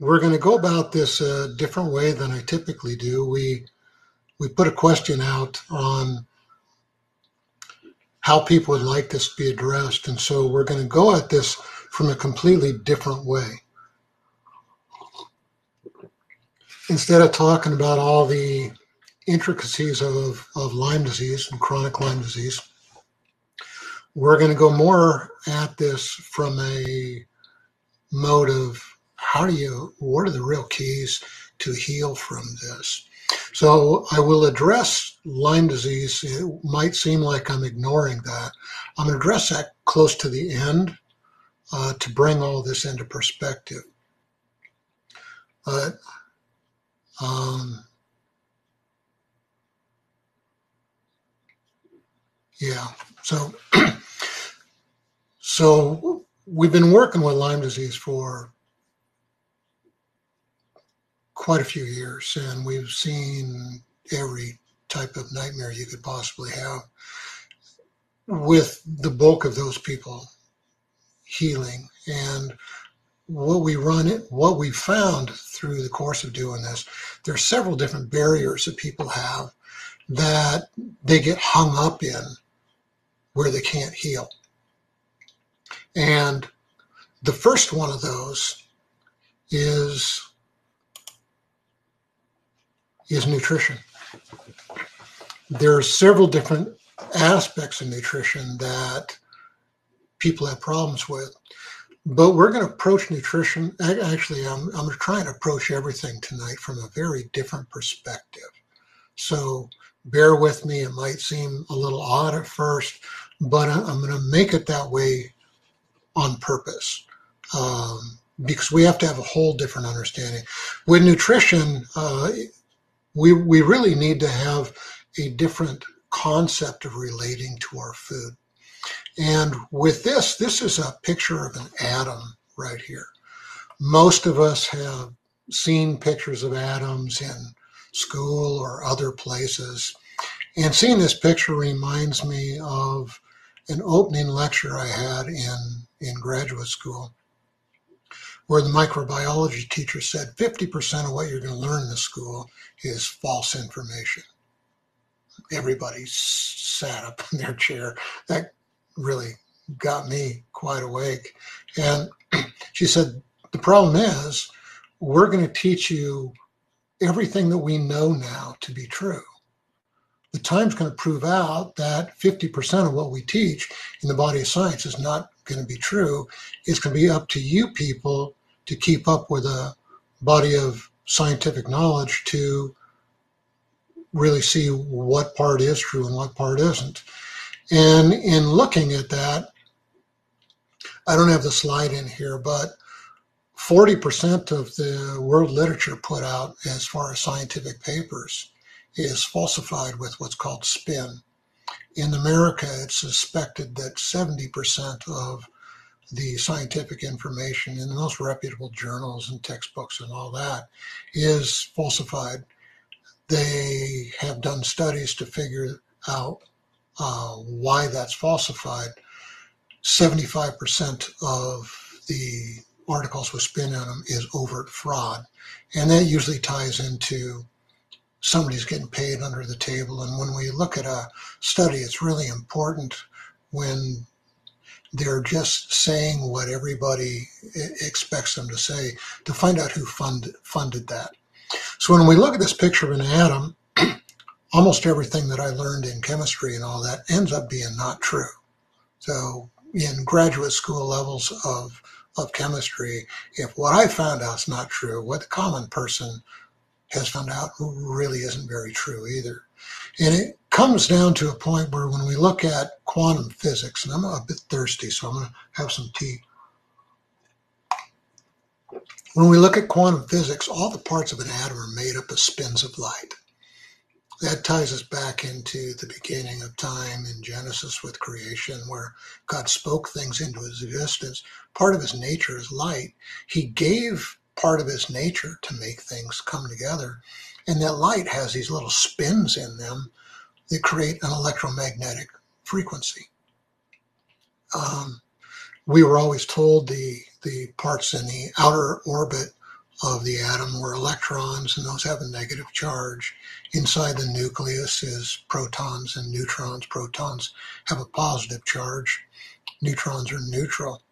we're going to go about this a different way than I typically do. We we put a question out on how people would like this to be addressed, and so we're going to go at this from a completely different way. Instead of talking about all the intricacies of, of Lyme disease and chronic Lyme disease, we're going to go more at this from a mode of how do you, what are the real keys to heal from this? So I will address Lyme disease. It might seem like I'm ignoring that. I'm going to address that close to the end uh, to bring all this into perspective. But um, yeah, so so we've been working with Lyme disease for quite a few years, and we've seen every type of nightmare you could possibly have. With the bulk of those people healing, and what we run it, what we found through the course of doing this, there are several different barriers that people have that they get hung up in where they can't heal. And the first one of those is is nutrition. There are several different aspects of nutrition that people have problems with. But we're going to approach nutrition. Actually, I'm, I'm trying to try and approach everything tonight from a very different perspective. So bear with me. It might seem a little odd at first, but I'm going to make it that way on purpose. Um, because we have to have a whole different understanding. With nutrition, uh, we, we really need to have a different concept of relating to our food. And with this, this is a picture of an atom right here. Most of us have seen pictures of atoms in school or other places. And seeing this picture reminds me of an opening lecture I had in, in graduate school where the microbiology teacher said 50% of what you're going to learn in the school is false information. Everybody sat up in their chair. That really got me quite awake. And she said, The problem is, we're going to teach you everything that we know now to be true. The time's going to prove out that 50% of what we teach in the body of science is not going to be true. It's going to be up to you people to keep up with a body of scientific knowledge to really see what part is true and what part isn't. And in looking at that, I don't have the slide in here, but 40% of the world literature put out as far as scientific papers is falsified with what's called spin. In America, it's suspected that 70% of the scientific information in the most reputable journals and textbooks and all that is falsified. They have done studies to figure out uh, why that's falsified. 75% of the articles with spin on them is overt fraud. And that usually ties into somebody's getting paid under the table. And when we look at a study, it's really important when they're just saying what everybody expects them to say to find out who fund, funded that. So when we look at this picture of an atom, almost everything that I learned in chemistry and all that ends up being not true. So in graduate school levels of of chemistry, if what I found out is not true, what the common person has found out really isn't very true either. And it comes down to a point where when we look at quantum physics, and I'm a bit thirsty, so I'm going to have some tea. When we look at quantum physics, all the parts of an atom are made up of spins of light that ties us back into the beginning of time in Genesis with creation, where God spoke things into his existence. Part of his nature is light. He gave part of his nature to make things come together. And that light has these little spins in them that create an electromagnetic frequency. Um, we were always told the, the parts in the outer orbit of the atom were electrons, and those have a negative charge. Inside the nucleus is protons and neutrons. Protons have a positive charge. Neutrons are neutral.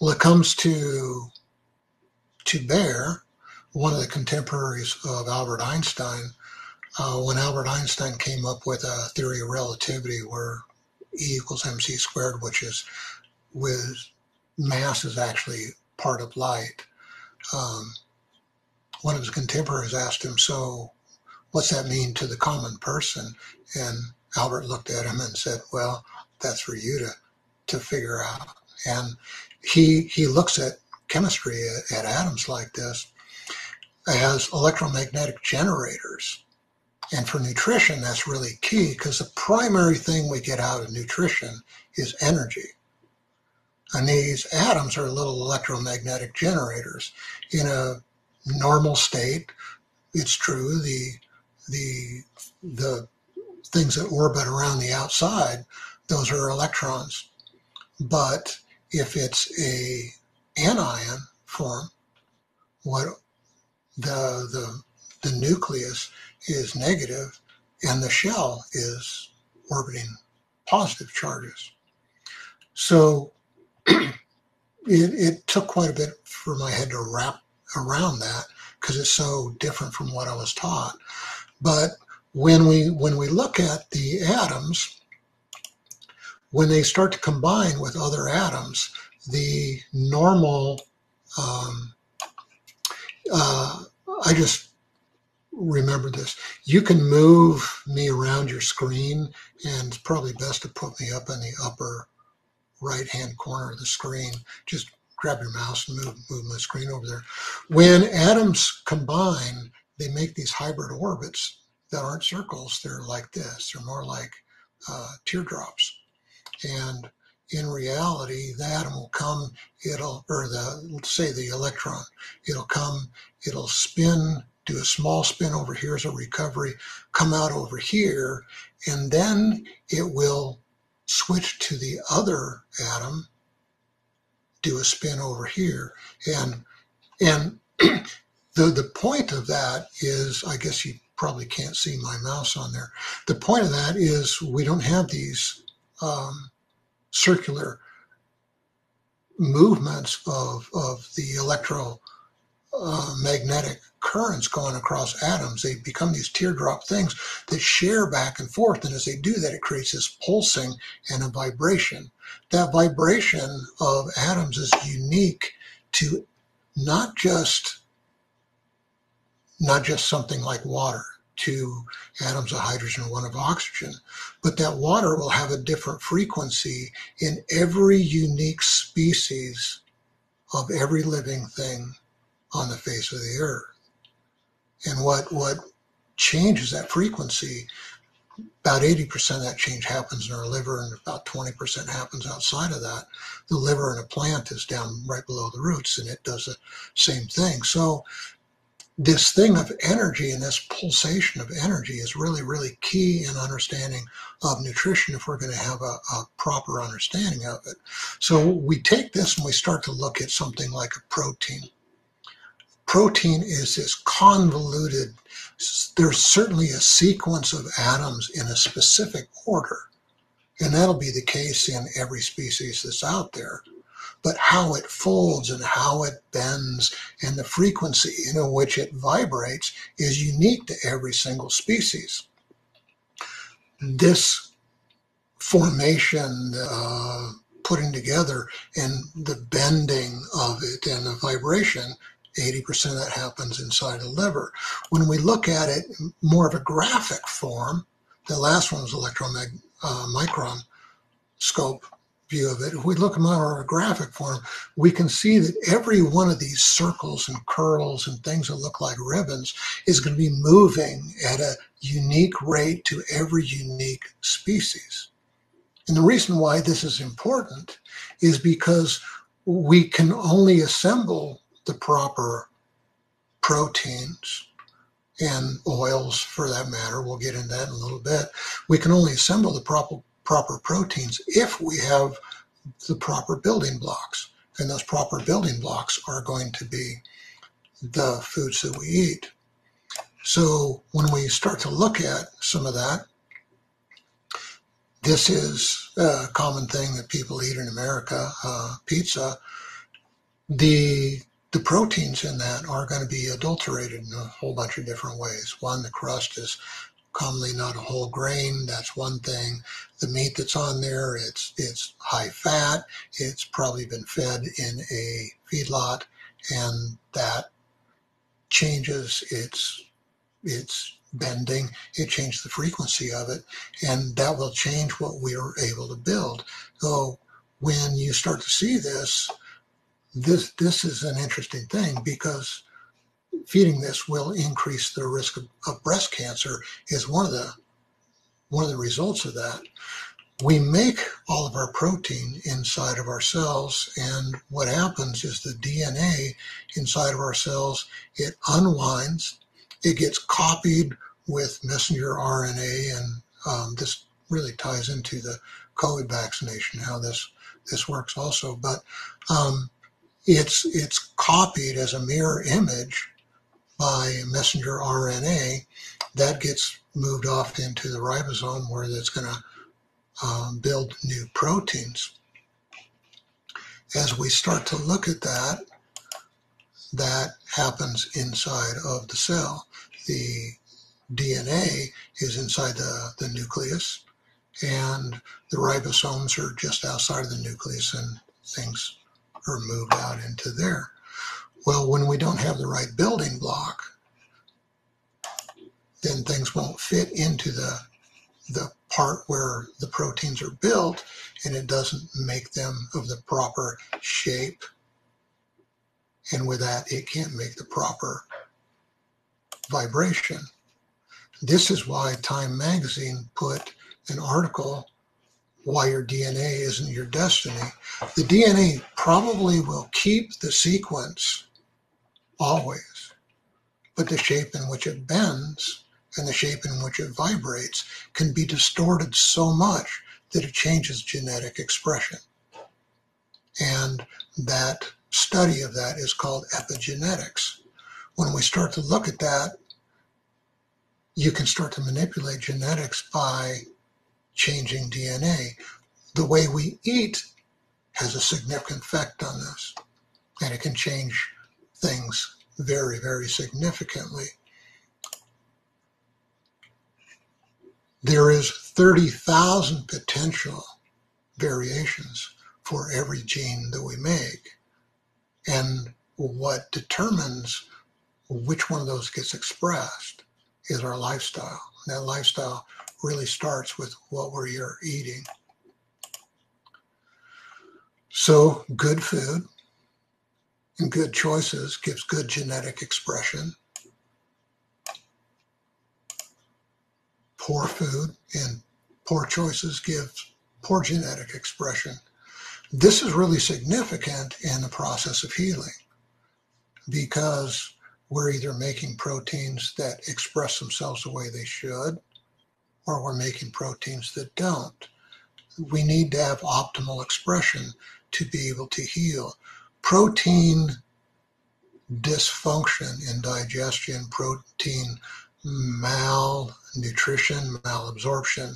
Well, it comes to to Baire, one of the contemporaries of Albert Einstein, uh, when Albert Einstein came up with a theory of relativity where E equals mc squared, which is with mass is actually part of light. Um, one of his contemporaries asked him, "So, what's that mean to the common person?" And Albert looked at him and said, "Well, that's for you to to figure out." And he he looks at chemistry at, at atoms like this as electromagnetic generators. And for nutrition, that's really key because the primary thing we get out of nutrition is energy. And these atoms are little electromagnetic generators. In a normal state, it's true, the, the, the things that orbit around the outside, those are electrons. But if it's a anion form, what the the the nucleus is negative and the shell is orbiting positive charges. So it, it took quite a bit for my head to wrap around that because it's so different from what I was taught. But when we when we look at the atoms, when they start to combine with other atoms, the normal um, uh, I just remember this. You can move me around your screen, and it's probably best to put me up in the upper right hand corner of the screen. Just grab your mouse and move, move my screen over there. When atoms combine, they make these hybrid orbits that aren't circles. They're like this. They're more like uh, teardrops. And in reality, the atom will come, it'll, or the, say the electron, it'll come, it'll spin, do a small spin over here as a recovery, come out over here, and then it will switch to the other atom, do a spin over here. And, and the, the point of that is, I guess you probably can't see my mouse on there. The point of that is we don't have these um, circular movements of, of the electromagnetic magnetic currents going across atoms. They become these teardrop things that share back and forth. And as they do that, it creates this pulsing and a vibration. That vibration of atoms is unique to not just not just something like water two atoms of hydrogen one of oxygen. But that water will have a different frequency in every unique species of every living thing on the face of the earth. And what, what changes that frequency, about 80% of that change happens in our liver and about 20% happens outside of that. The liver in a plant is down right below the roots and it does the same thing. So this thing of energy and this pulsation of energy is really, really key in understanding of nutrition if we're going to have a, a, proper understanding of it. So we take this and we start to look at something like a protein. Protein is this convoluted, there's certainly a sequence of atoms in a specific order. And that'll be the case in every species that's out there but how it folds and how it bends and the frequency in which it vibrates is unique to every single species. This formation, uh, putting together, and the bending of it and the vibration 80% of that happens inside the liver. When we look at it more of a graphic form, the last one was electron uh, micron scope view of it, if we look at more of a graphic form, we can see that every one of these circles and curls and things that look like ribbons is going to be moving at a unique rate to every unique species. And the reason why this is important is because we can only assemble the proper proteins and oils for that matter. We'll get into that in a little bit. We can only assemble the proper proper proteins if we have the proper building blocks. And those proper building blocks are going to be the foods that we eat. So when we start to look at some of that, this is a common thing that people eat in America, uh, pizza. The the proteins in that are going to be adulterated in a whole bunch of different ways. One, the crust is commonly not a whole grain. That's one thing. The meat that's on there, it's it's high fat. It's probably been fed in a feedlot, and that changes its its bending. It changed the frequency of it, and that will change what we are able to build. So when you start to see this, this this is an interesting thing because feeding this will increase the risk of, of breast cancer is one of the one of the results of that. We make all of our protein inside of our cells, and what happens is the DNA inside of our cells it unwinds, it gets copied with messenger RNA, and um, this really ties into the COVID vaccination how this this works also. But um, it's it's copied as a mirror image by messenger RNA, that gets moved off into the ribosome where it's going to um, build new proteins. As we start to look at that, that happens inside of the cell. The DNA is inside the, the nucleus, and the ribosomes are just outside of the nucleus, and things are moved out into there. Well, when we don't have the right building block, then things won't fit into the the part where the proteins are built and it doesn't make them of the proper shape. And with that, it can't make the proper vibration. This is why Time magazine put an article why your DNA isn't your destiny. The DNA probably will keep the sequence always. But the shape in which it bends and the shape in which it vibrates can be distorted so much that it changes genetic expression. And that study of that is called epigenetics. When we start to look at that, you can start to manipulate genetics by changing DNA. The way we eat has a significant effect on this, and it can change things very, very significantly. There is 30,000 potential variations for every gene that we make. And what determines which one of those gets expressed is our lifestyle. And that lifestyle really starts with what we're eating. So, good food, and good choices gives good genetic expression. Poor food and poor choices gives poor genetic expression. This is really significant in the process of healing because we're either making proteins that express themselves the way they should or we're making proteins that don't. We need to have optimal expression to be able to heal protein dysfunction in digestion, protein malnutrition, malabsorption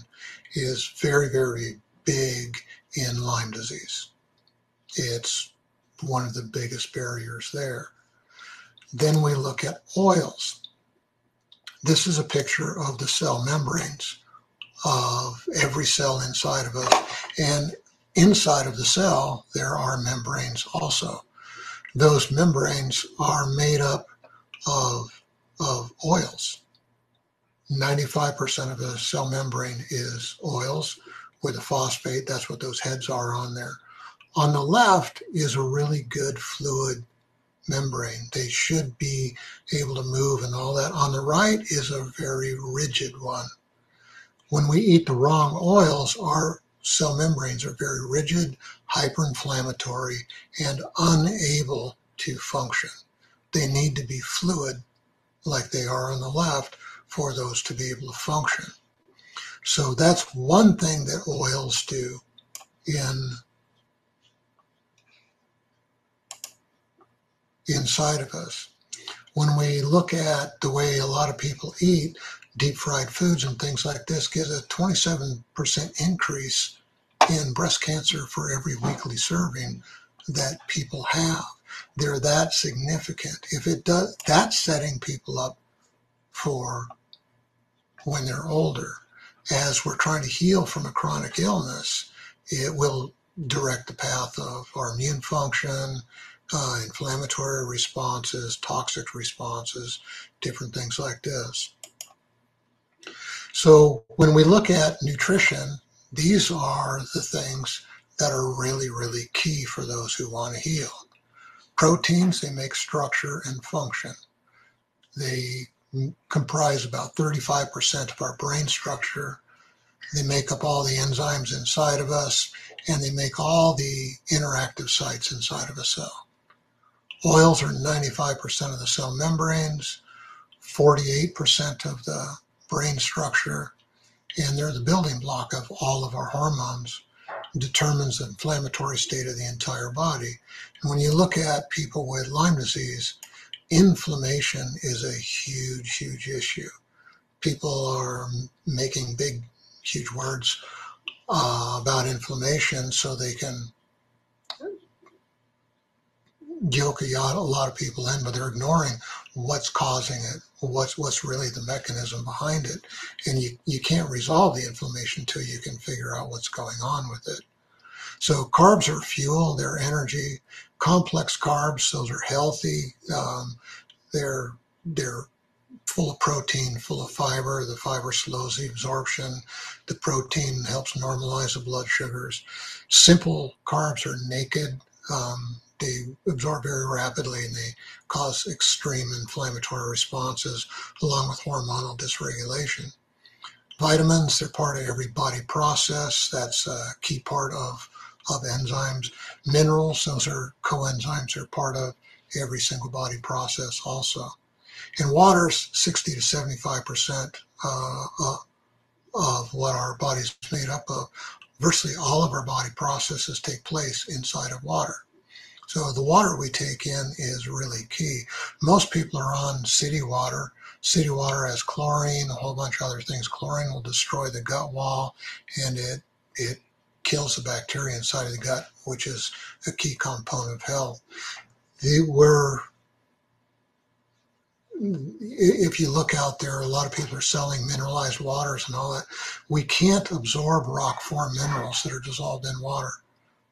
is very, very big in Lyme disease. It's one of the biggest barriers there. Then we look at oils. This is a picture of the cell membranes of every cell inside of us. And inside of the cell, there are membranes also. Those membranes are made up of, of oils. 95% of the cell membrane is oils with a phosphate. That's what those heads are on there. On the left is a really good fluid membrane. They should be able to move and all that. On the right is a very rigid one. When we eat the wrong oils, our cell membranes are very rigid, hyperinflammatory, and unable to function. They need to be fluid, like they are on the left, for those to be able to function. So that's one thing that oils do in inside of us. when we look at the way a lot of people eat, deep fried foods and things like this gives a 27% increase in breast cancer for every weekly serving that people have. They're that significant. If it does, that's setting people up for when they're older. As we're trying to heal from a chronic illness, it will direct the path of our immune function, uh, inflammatory responses, toxic responses, different things like this. So when we look at nutrition, these are the things that are really, really key for those who want to heal. Proteins, they make structure and function. They comprise about 35% of our brain structure. They make up all the enzymes inside of us, and they make all the interactive sites inside of a cell. Oils are 95% of the cell membranes, 48% of the brain structure, and they're the building block of all of our hormones, determines the inflammatory state of the entire body. And when you look at people with Lyme disease, inflammation is a huge, huge issue. People are making big, huge words uh, about inflammation so they can yoke a lot of people in, but they're ignoring what's causing it, what's what's really the mechanism behind it, and you you can't resolve the inflammation until you can figure out what's going on with it. So carbs are fuel, they're energy. Complex carbs, those are healthy. Um, they're they're full of protein, full of fiber. The fiber slows the absorption. The protein helps normalize the blood sugars. Simple carbs are naked. Um, they absorb very rapidly and they cause extreme inflammatory responses along with hormonal dysregulation. Vitamins, they're part of every body process. That's a key part of, of enzymes. Minerals, those are coenzymes, they're part of every single body process also. And water's 60 to 75% uh, uh, of what our body's made up of. Virtually all of our body processes take place inside of water. So the water we take in is really key. Most people are on city water. City water has chlorine, a whole bunch of other things. Chlorine will destroy the gut wall and it it kills the bacteria inside of the gut, which is a key component of health. They were if you look out there, a lot of people are selling mineralized waters and all that. We can't absorb rock form minerals that are dissolved in water.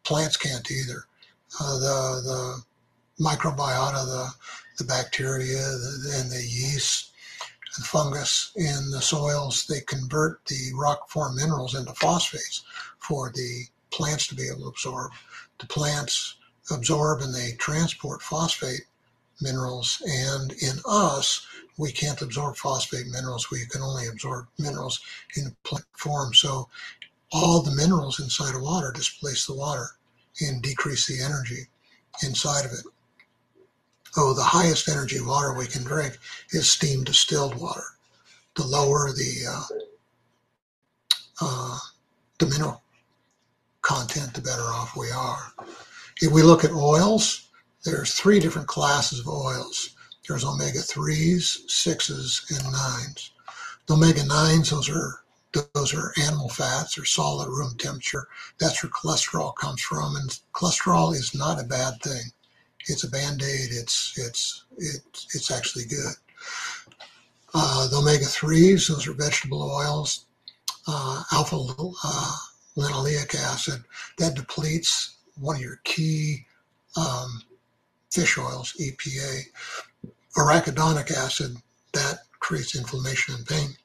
Plants can't either uh, the the microbiota, the the bacteria, the, and the yeast, and fungus in the soils. They convert the rock form minerals into phosphates for the plants to be able to absorb. The plants absorb and they transport phosphate minerals, and in us, we can't absorb phosphate minerals. We can only absorb minerals in plant form. So all the minerals inside of water displace the water and decrease the energy inside of it. Oh, the highest energy water we can drink is steam distilled water. The lower the uh, uh, the mineral content, the better off we are. If we look at oils, there's three different classes of oils. There's omega threes, sixes, and nines. The omega nines, those are those are animal fats or solid room temperature. That's where cholesterol comes from, and cholesterol is not a bad thing. It's a band aid. It's it's it's it's actually good. Uh, the omega threes, those are vegetable oils. Uh, alpha uh, linoleic acid that depletes one of your key um, fish oils, EPA. Arachidonic acid that creates inflammation and pain.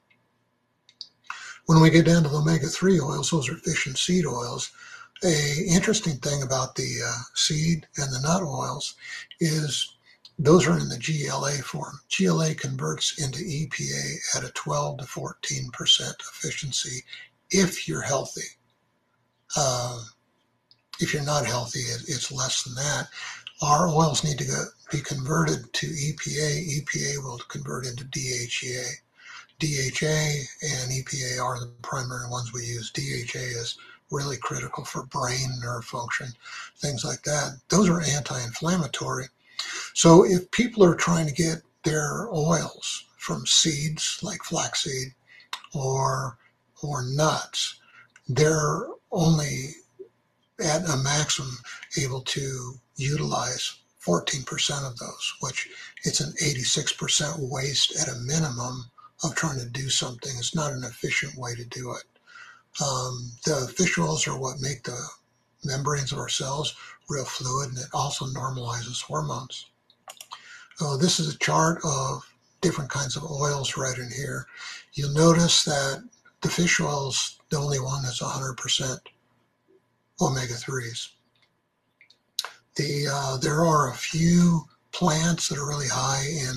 When we get down to the omega-3 oils, those are fish and seed oils. A interesting thing about the uh, seed and the nut oils is those are in the GLA form. GLA converts into EPA at a 12 to 14 percent efficiency if you're healthy. Uh, if you're not healthy, it, it's less than that. Our oils need to go, be converted to EPA. EPA will convert into DHEA. DHA and EPA are the primary ones we use. DHA is really critical for brain nerve function, things like that. Those are anti inflammatory. So if people are trying to get their oils from seeds like flaxseed or or nuts, they're only at a maximum able to utilize 14% of those, which it's an 86% waste at a minimum of trying to do something. It's not an efficient way to do it. Um, the fish oils are what make the membranes of our cells real fluid and it also normalizes hormones. So this is a chart of different kinds of oils right in here. You'll notice that the fish oil is the only one that's 100% omega-3s. The, uh, there are a few plants that are really high in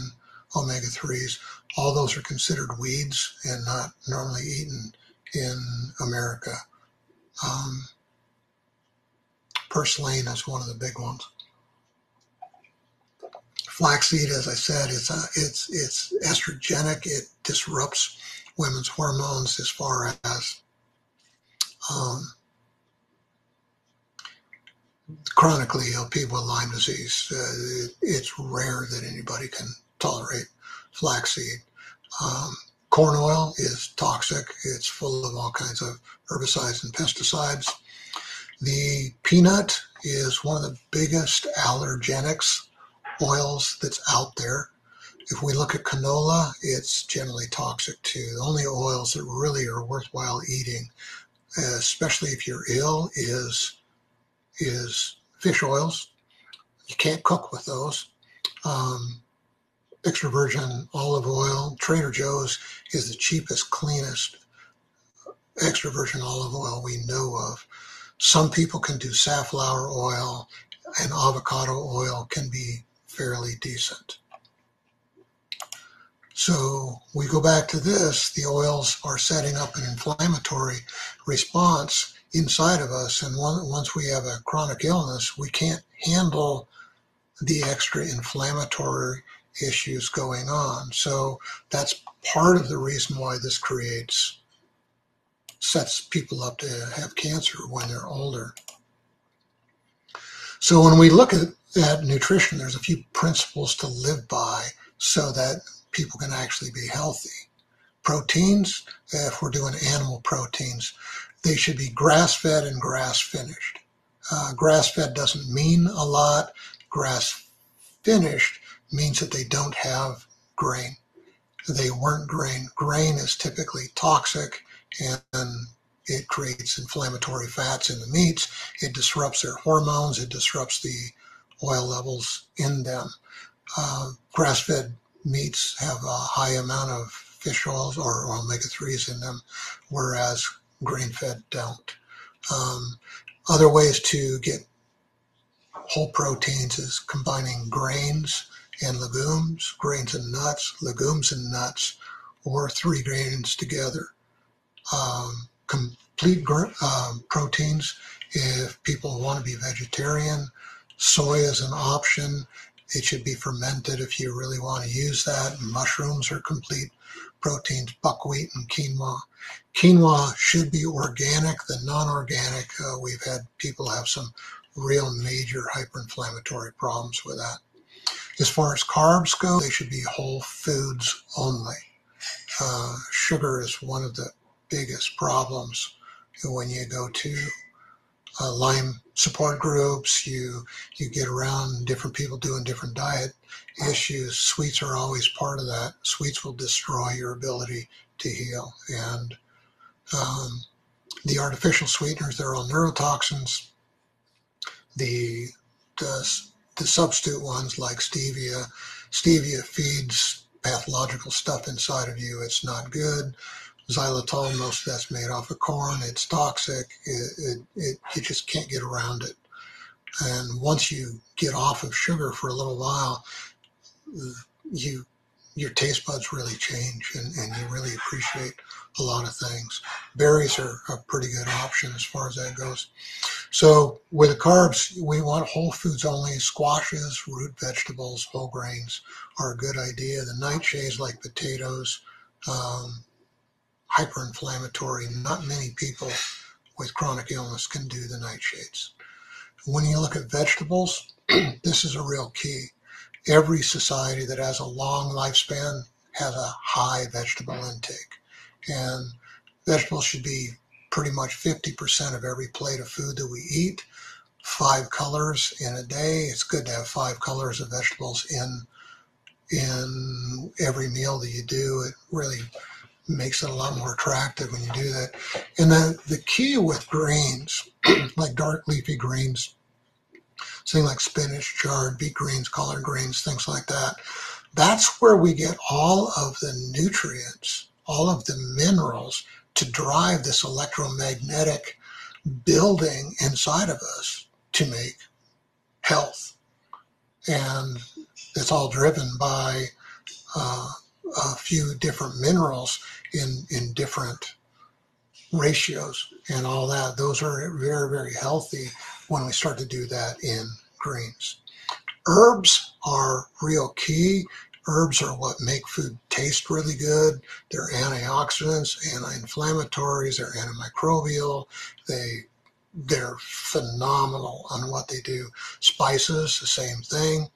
omega-3s. All those are considered weeds and not normally eaten in America. Um, purslane is one of the big ones. Flaxseed, as I said, it's a, it's it's estrogenic. It disrupts women's hormones as far as um, chronically ill people with Lyme disease. Uh, it, it's rare that anybody can tolerate flaxseed. Um, corn oil is toxic. It's full of all kinds of herbicides and pesticides. The peanut is one of the biggest allergenics oils that's out there. If we look at canola, it's generally toxic too. The only oils that really are worthwhile eating, especially if you're ill, is is fish oils. You can't cook with those. Um, extra virgin olive oil, Trader Joe's is the cheapest, cleanest extra virgin olive oil we know of. Some people can do safflower oil, and avocado oil can be fairly decent. So we go back to this, the oils are setting up an inflammatory response inside of us. And once we have a chronic illness, we can't handle the extra inflammatory issues going on. So that's part of the reason why this creates, sets people up to have cancer when they're older. So when we look at, at nutrition, there's a few principles to live by so that people can actually be healthy. Proteins, if we're doing animal proteins, they should be grass fed and grass finished. Uh, grass fed doesn't mean a lot. Grass finished means that they don't have grain. They weren't grain. Grain is typically toxic and it creates inflammatory fats in the meats. It disrupts their hormones. It disrupts the oil levels in them. Uh, grass fed meats have a high amount of fish oils or omega 3s in them, whereas grain fed don't. Um, other ways to get whole proteins is combining grains and legumes, grains and nuts, legumes and nuts, or three grains together. Um, complete um, proteins, if people want to be vegetarian, soy is an option. It should be fermented if you really want to use that. Mushrooms are complete proteins, buckwheat and quinoa. Quinoa should be organic. The non-organic, uh, we've had people have some real major hyperinflammatory problems with that. As far as carbs go, they should be whole foods only. Uh, sugar is one of the biggest problems when you go to uh, Lyme support groups. You you get around different people doing different diet issues. Sweets are always part of that. Sweets will destroy your ability to heal, and um, the artificial sweeteners they're all neurotoxins. The, the the substitute ones like stevia, stevia feeds pathological stuff inside of you. It's not good xylitol, most of that's made off of corn. It's toxic. It, it, it, you just can't get around it. And once you get off of sugar for a little while, you your taste buds really change and, and you really appreciate a lot of things. Berries are a pretty good option as far as that goes. So with the carbs, we want whole foods only. Squashes, root vegetables, whole grains are a good idea. The nightshades like potatoes, um, hyperinflammatory. Not many people with chronic illness can do the nightshades. When you look at vegetables, this is a real key. Every society that has a long lifespan has a high vegetable intake. And vegetables should be pretty much 50% of every plate of food that we eat. Five colors in a day. It's good to have five colors of vegetables in in every meal that you do. It really makes it a lot more attractive when you do that. And then the key with greens, like dark leafy greens, something like spinach, chard, beet greens, collard greens, things like that, that's where we get all of the nutrients, all of the minerals to drive this electromagnetic building inside of us to make health. And it's all driven by uh, a few different minerals in, in different ratios and all that. Those are very, very healthy when we start to do that in greens. Herbs are real key. Herbs are what make food taste really good. They're antioxidants, anti-inflammatories, they're antimicrobial. They they're phenomenal on what they do. Spices, the same thing.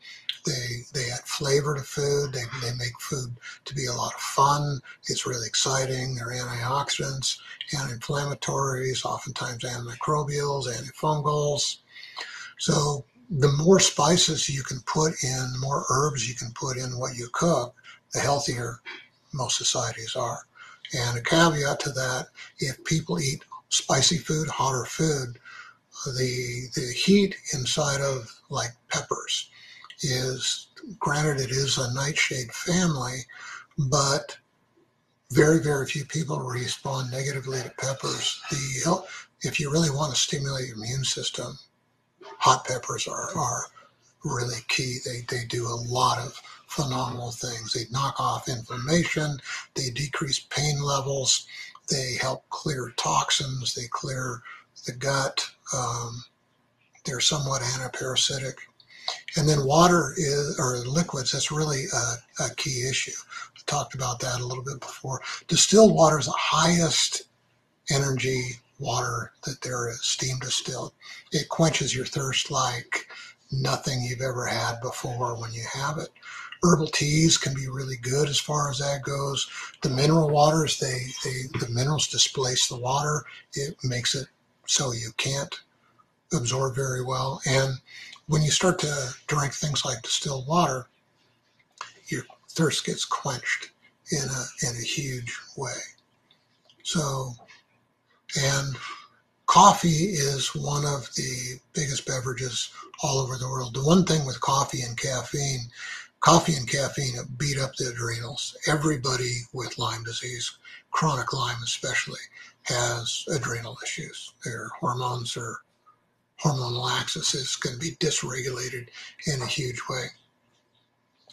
They they add flavor to food. They, they make food to be a lot of fun. It's really exciting. They're antioxidants, anti-inflammatories, oftentimes antimicrobials, antifungals. So the more spices you can put in, the more herbs you can put in what you cook, the healthier most societies are. And a caveat to that, if people eat spicy food, hotter food, the the heat inside of like peppers is granted it is a nightshade family, but very very few people respond negatively to peppers. The if you really want to stimulate your immune system, hot peppers are are really key. They they do a lot of phenomenal things. They knock off inflammation. They decrease pain levels. They help clear toxins. They clear the gut. Um, they're somewhat antiparasitic. And then water is, or liquids, that's really a, a key issue. I talked about that a little bit before. Distilled water is the highest energy water that there is, steam distilled. It quenches your thirst like nothing you've ever had before when you have it. Herbal teas can be really good as far as that goes. The mineral waters, they, they the minerals displace the water. It makes it so you can't absorb very well. And when you start to drink things like distilled water, your thirst gets quenched in a in a huge way. So, and coffee is one of the biggest beverages all over the world. The one thing with coffee and caffeine, coffee and caffeine beat up the adrenals. Everybody with Lyme disease, chronic Lyme especially, has adrenal issues. Their hormones are hormonal axis is going to be dysregulated in a huge way.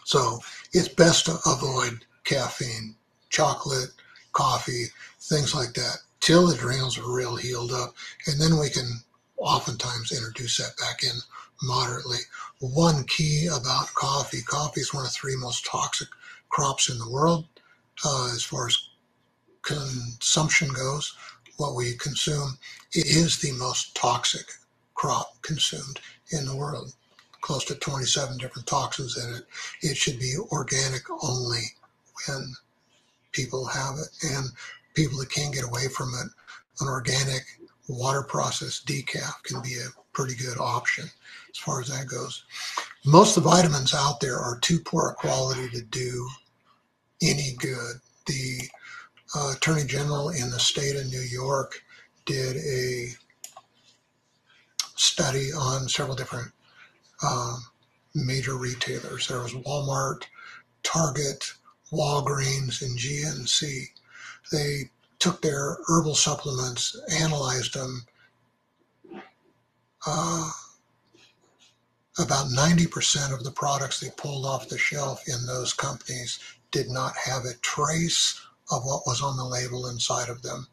So it's best to avoid caffeine, chocolate, coffee, things like that, till the adrenals are real healed up. And then we can oftentimes introduce that back in moderately. One key about coffee coffee is one of the three most toxic crops in the world uh, as far as consumption goes. What we consume, it is the most toxic crop consumed in the world. Close to 27 different toxins in it. It should be organic only when people have it. And people that can't get away from it, an organic water processed decaf can be a pretty good option as far as that goes. Most of the vitamins out there are too poor quality to do any good. The uh, Attorney General in the state of New York did a study on several different uh, major retailers. There was Walmart, Target, Walgreens, and GNC. They took their herbal supplements, analyzed them. Uh, about 90% of the products they pulled off the shelf in those companies did not have a trace of what was on the label inside of them.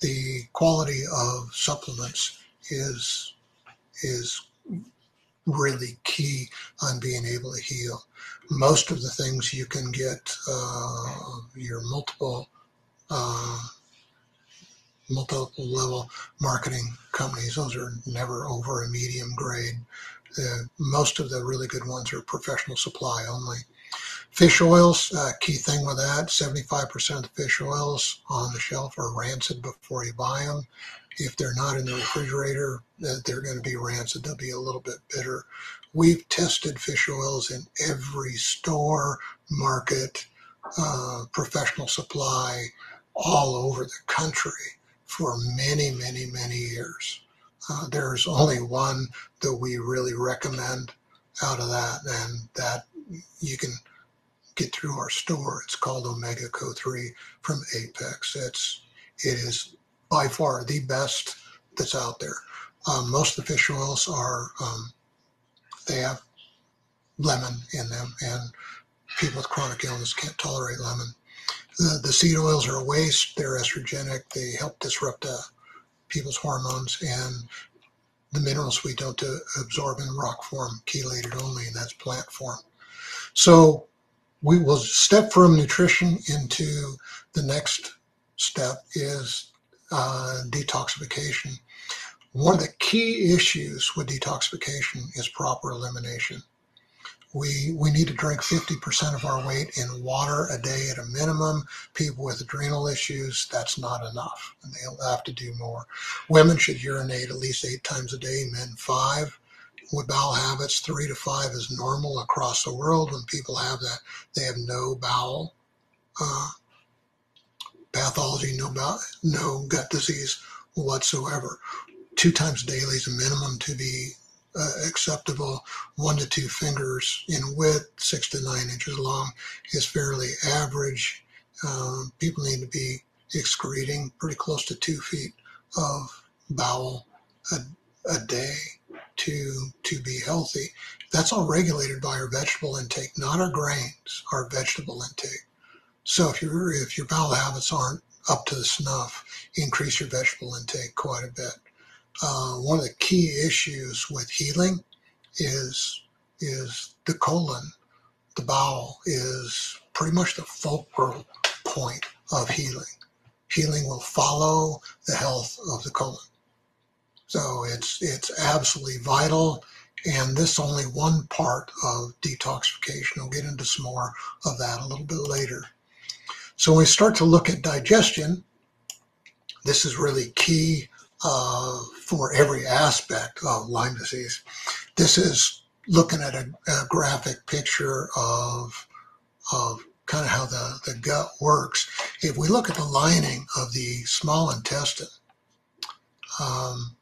The quality of supplements is is really key on being able to heal. Most of the things you can get uh, your multiple uh, multiple level marketing companies. Those are never over a medium grade. Uh, most of the really good ones are professional supply only. Fish oils, uh, key thing with that 75% of fish oils on the shelf are rancid before you buy them. If they're not in the refrigerator, they're going to be rancid. They'll be a little bit bitter. We've tested fish oils in every store, market, uh, professional supply, all over the country for many, many, many years. Uh, there's only one that we really recommend out of that, and that you can get through our store. It's called Omega Co 3 from Apex. It's it is by far the best that's out there. Um, most of the fish oils are um, they have lemon in them, and people with chronic illness can't tolerate lemon. The, the seed oils are a waste. They're estrogenic. They help disrupt uh, people's hormones, and the minerals we don't uh, absorb in rock form, chelated only, and that's plant form. So we will step from nutrition into the next step is uh, detoxification. One of the key issues with detoxification is proper elimination. We, we need to drink 50% of our weight in water a day at a minimum. People with adrenal issues, that's not enough. And they'll have to do more. Women should urinate at least eight times a day, men five. With bowel habits, three to five is normal across the world. When people have that, they have no bowel uh, pathology, no, no gut disease whatsoever. Two times daily is a minimum to be uh, acceptable. One to two fingers in width, six to nine inches long is fairly average. Um, people need to be excreting pretty close to two feet of bowel a, a day to to be healthy. That's all regulated by our vegetable intake, not our grains, our vegetable intake. So if your if your bowel habits aren't up to the snuff, increase your vegetable intake quite a bit uh, one of the key issues with healing is is the colon. The bowel is pretty much the focal point of healing. Healing will follow the health of the colon. So it's it's absolutely vital. And this only one part of detoxification. We'll get into some more of that a little bit later. So when we start to look at digestion, this is really key uh, for every aspect of Lyme disease. This is looking at a, a graphic picture of of kind of how the, the gut works. If we look at the lining of the small intestine, um,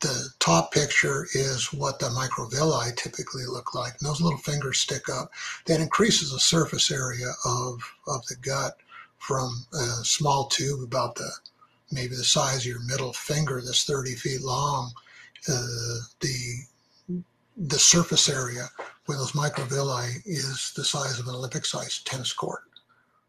the top picture is what the microvilli typically look like. And those little fingers stick up. That increases the surface area of, of the gut from a small tube about the maybe the size of your middle finger that's 30 feet long, uh, the the surface area where those microvilli is the size of an Olympic-sized tennis court.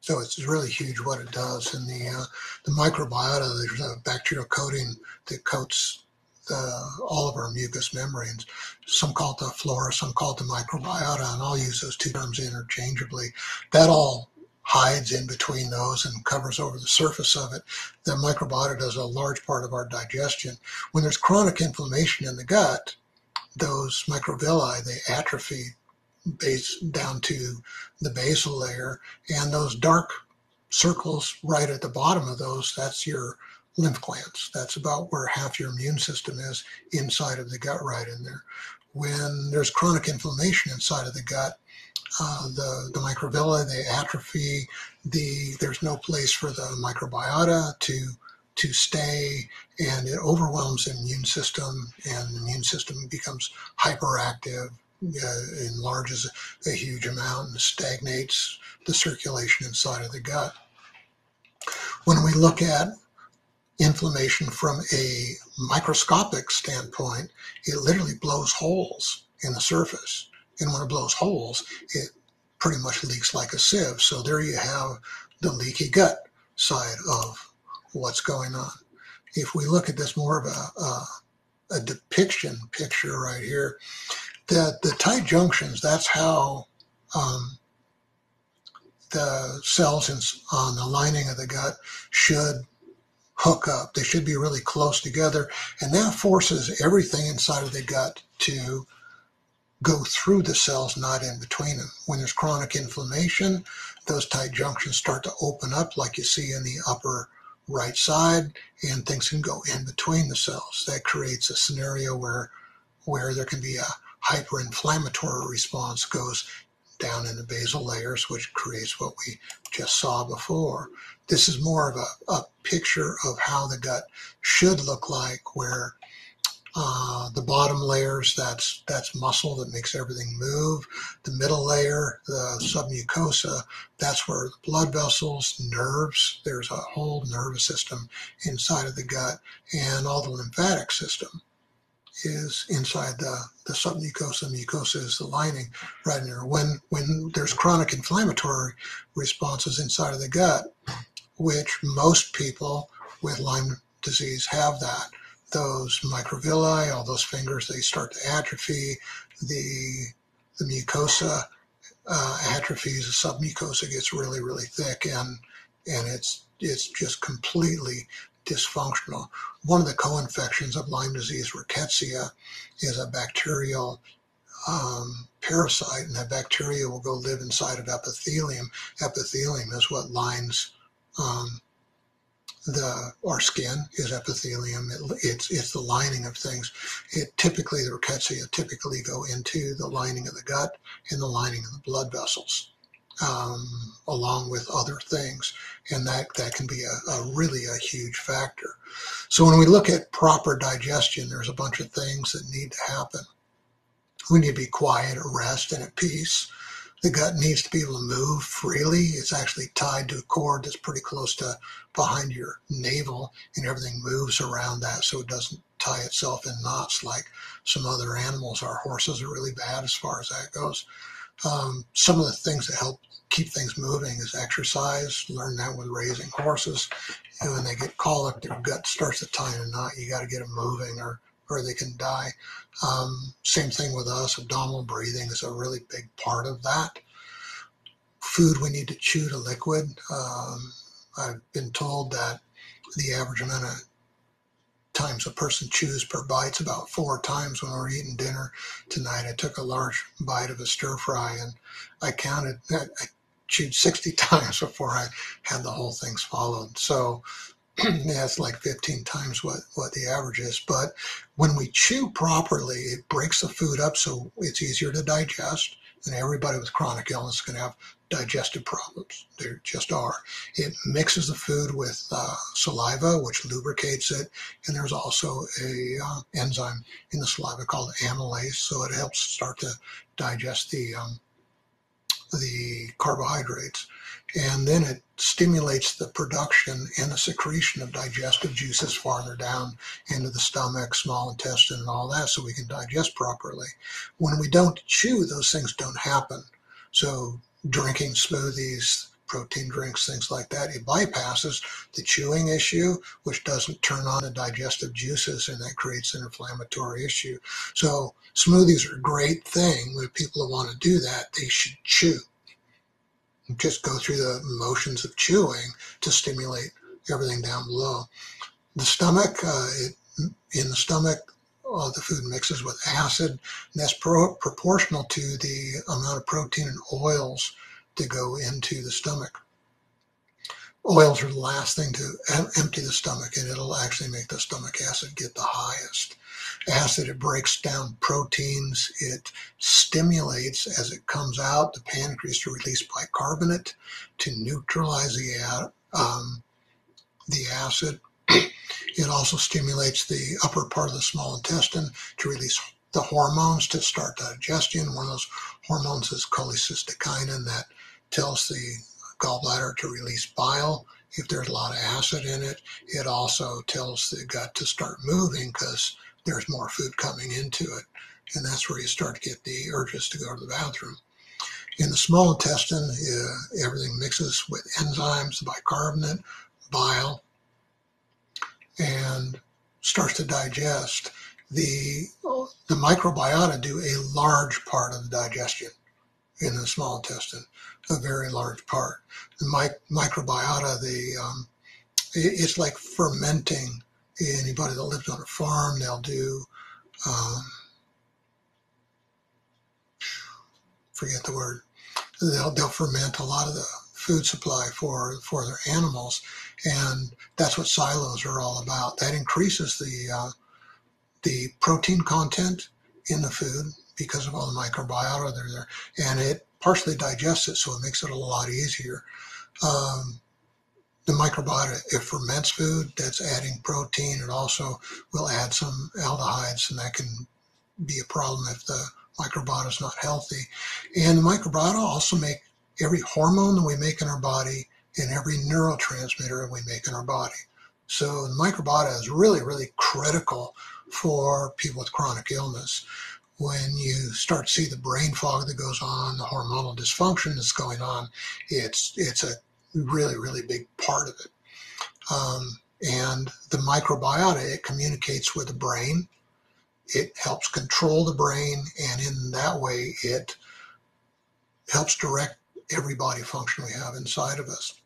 So it's really huge what it does. And the uh, the microbiota, there's a bacterial coating that coats the, all of our mucous membranes. Some call it the flora, some call it the microbiota, and I'll use those two terms interchangeably. That all hides in between those and covers over the surface of it. The microbiota does a large part of our digestion. When there's chronic inflammation in the gut, those microvilli, they atrophy base down to the basal layer and those dark circles right at the bottom of those, that's your lymph glands. That's about where half your immune system is inside of the gut right in there. When there's chronic inflammation inside of the gut, uh, the the microvilli they atrophy. The there's no place for the microbiota to to stay, and it overwhelms the immune system, and the immune system becomes hyperactive, uh, enlarges a huge amount, and stagnates the circulation inside of the gut. When we look at inflammation from a microscopic standpoint, it literally blows holes in the surface and when it blows holes, it pretty much leaks like a sieve. So there you have the leaky gut side of what's going on. If we look at this more of a, a, a depiction picture right here, that the tight junctions, that's how um, the cells in, on the lining of the gut should hook up. They should be really close together, and that forces everything inside of the gut to go through the cells, not in between them. When there's chronic inflammation, those tight junctions start to open up, like you see in the upper right side, and things can go in between the cells. That creates a scenario where where there can be a hyperinflammatory response goes down in the basal layers, which creates what we just saw before. This is more of a, a picture of how the gut should look like, where uh, the bottom layers, that's that's muscle that makes everything move. The middle layer, the submucosa, that's where the blood vessels, nerves, there's a whole nervous system inside of the gut, and all the lymphatic system is inside the, the submucosa. Mucosa is the lining right in there. When when there's chronic inflammatory responses inside of the gut, which most people with Lyme disease have that, those microvilli, all those fingers, they start to atrophy. The the mucosa uh, atrophies. The submucosa gets really really thick, and and it's it's just completely dysfunctional. One of the co-infections of Lyme disease, rickettsia, is a bacterial um, parasite, and that bacteria will go live inside of epithelium. Epithelium is what lines um, the our skin is epithelium. It, it's it's the lining of things. It typically the rickettsia typically go into the lining of the gut and the lining of the blood vessels, um, along with other things, and that that can be a, a really a huge factor. So when we look at proper digestion, there's a bunch of things that need to happen. We need to be quiet, at rest, and at peace the gut needs to be able to move freely. It's actually tied to a cord that's pretty close to behind your navel, and everything moves around that so it doesn't tie itself in knots like some other animals. Our horses are really bad as far as that goes. Um, some of the things that help keep things moving is exercise. Learn that with raising horses. And when they get colic, their gut starts to tie in a knot. You got to get them moving, or or they can die. Um, same thing with us. Abdominal breathing is a really big part of that. Food we need to chew to liquid. Um, I've been told that the average amount of times a person chews per bite is about four times when we're eating dinner tonight. I took a large bite of a stir fry and I counted, that I chewed 60 times before I had the whole thing swallowed. So that's like 15 times what, what the average is. But when we chew properly, it breaks the food up so it's easier to digest. And everybody with chronic illness is going to have digestive problems. There just are. It mixes the food with uh, saliva, which lubricates it. And there's also a uh, enzyme in the saliva called amylase, so it helps start to digest the um, the carbohydrates and then it stimulates the production and the secretion of digestive juices farther down into the stomach, small intestine, and all that, so we can digest properly. When we don't chew, those things don't happen. So, drinking smoothies, protein drinks, things like that, it bypasses the chewing issue, which doesn't turn on the digestive juices, and that creates an inflammatory issue. So, smoothies are a great thing. If people want to do that, they should chew just go through the motions of chewing to stimulate everything down below. The stomach, uh, it, in the stomach, uh, the food mixes with acid, and that's pro- proportional to the amount of protein and oils that go into the stomach. Oils are the last thing to em- empty the stomach, and it'll actually make the stomach acid get the highest acid. It breaks down proteins. It stimulates as it comes out the pancreas to release bicarbonate to neutralize the um, the acid. it also stimulates the upper part of the small intestine to release the hormones to start digestion. One of those hormones is cholecystokinin that tells the gallbladder to release bile if there's a lot of acid in it. It also tells the gut to start moving because there's more food coming into it. And that's where you start to get the urges to go to the bathroom. In the small intestine, uh, everything mixes with enzymes, bicarbonate, bile, and starts to digest. The, the microbiota do a large part of the digestion in the small intestine, a very large part. The mic- microbiota, the um, it's like fermenting anybody that lives on a farm, they'll do um, forget the word. They'll, they'll ferment a lot of the food supply for, for their animals. And that's what silos are all about. That increases the, uh, the protein content in the food because of all the microbiota that are there. And it partially digests it, so it makes it a lot easier. Um, the microbiota, it ferments food, that's adding protein. It also will add some aldehydes, and that can be a problem if the microbiota is not healthy. And the microbiota also make every hormone that we make in our body and every neurotransmitter that we make in our body. So the microbiota is really, really critical for people with chronic illness. When you start to see the brain fog that goes on, the hormonal dysfunction that's going on, it's it's a really, really big part of it. Um, and the microbiota, it communicates with the brain. It helps control the brain, and in that way, it helps direct every body function we have inside of us.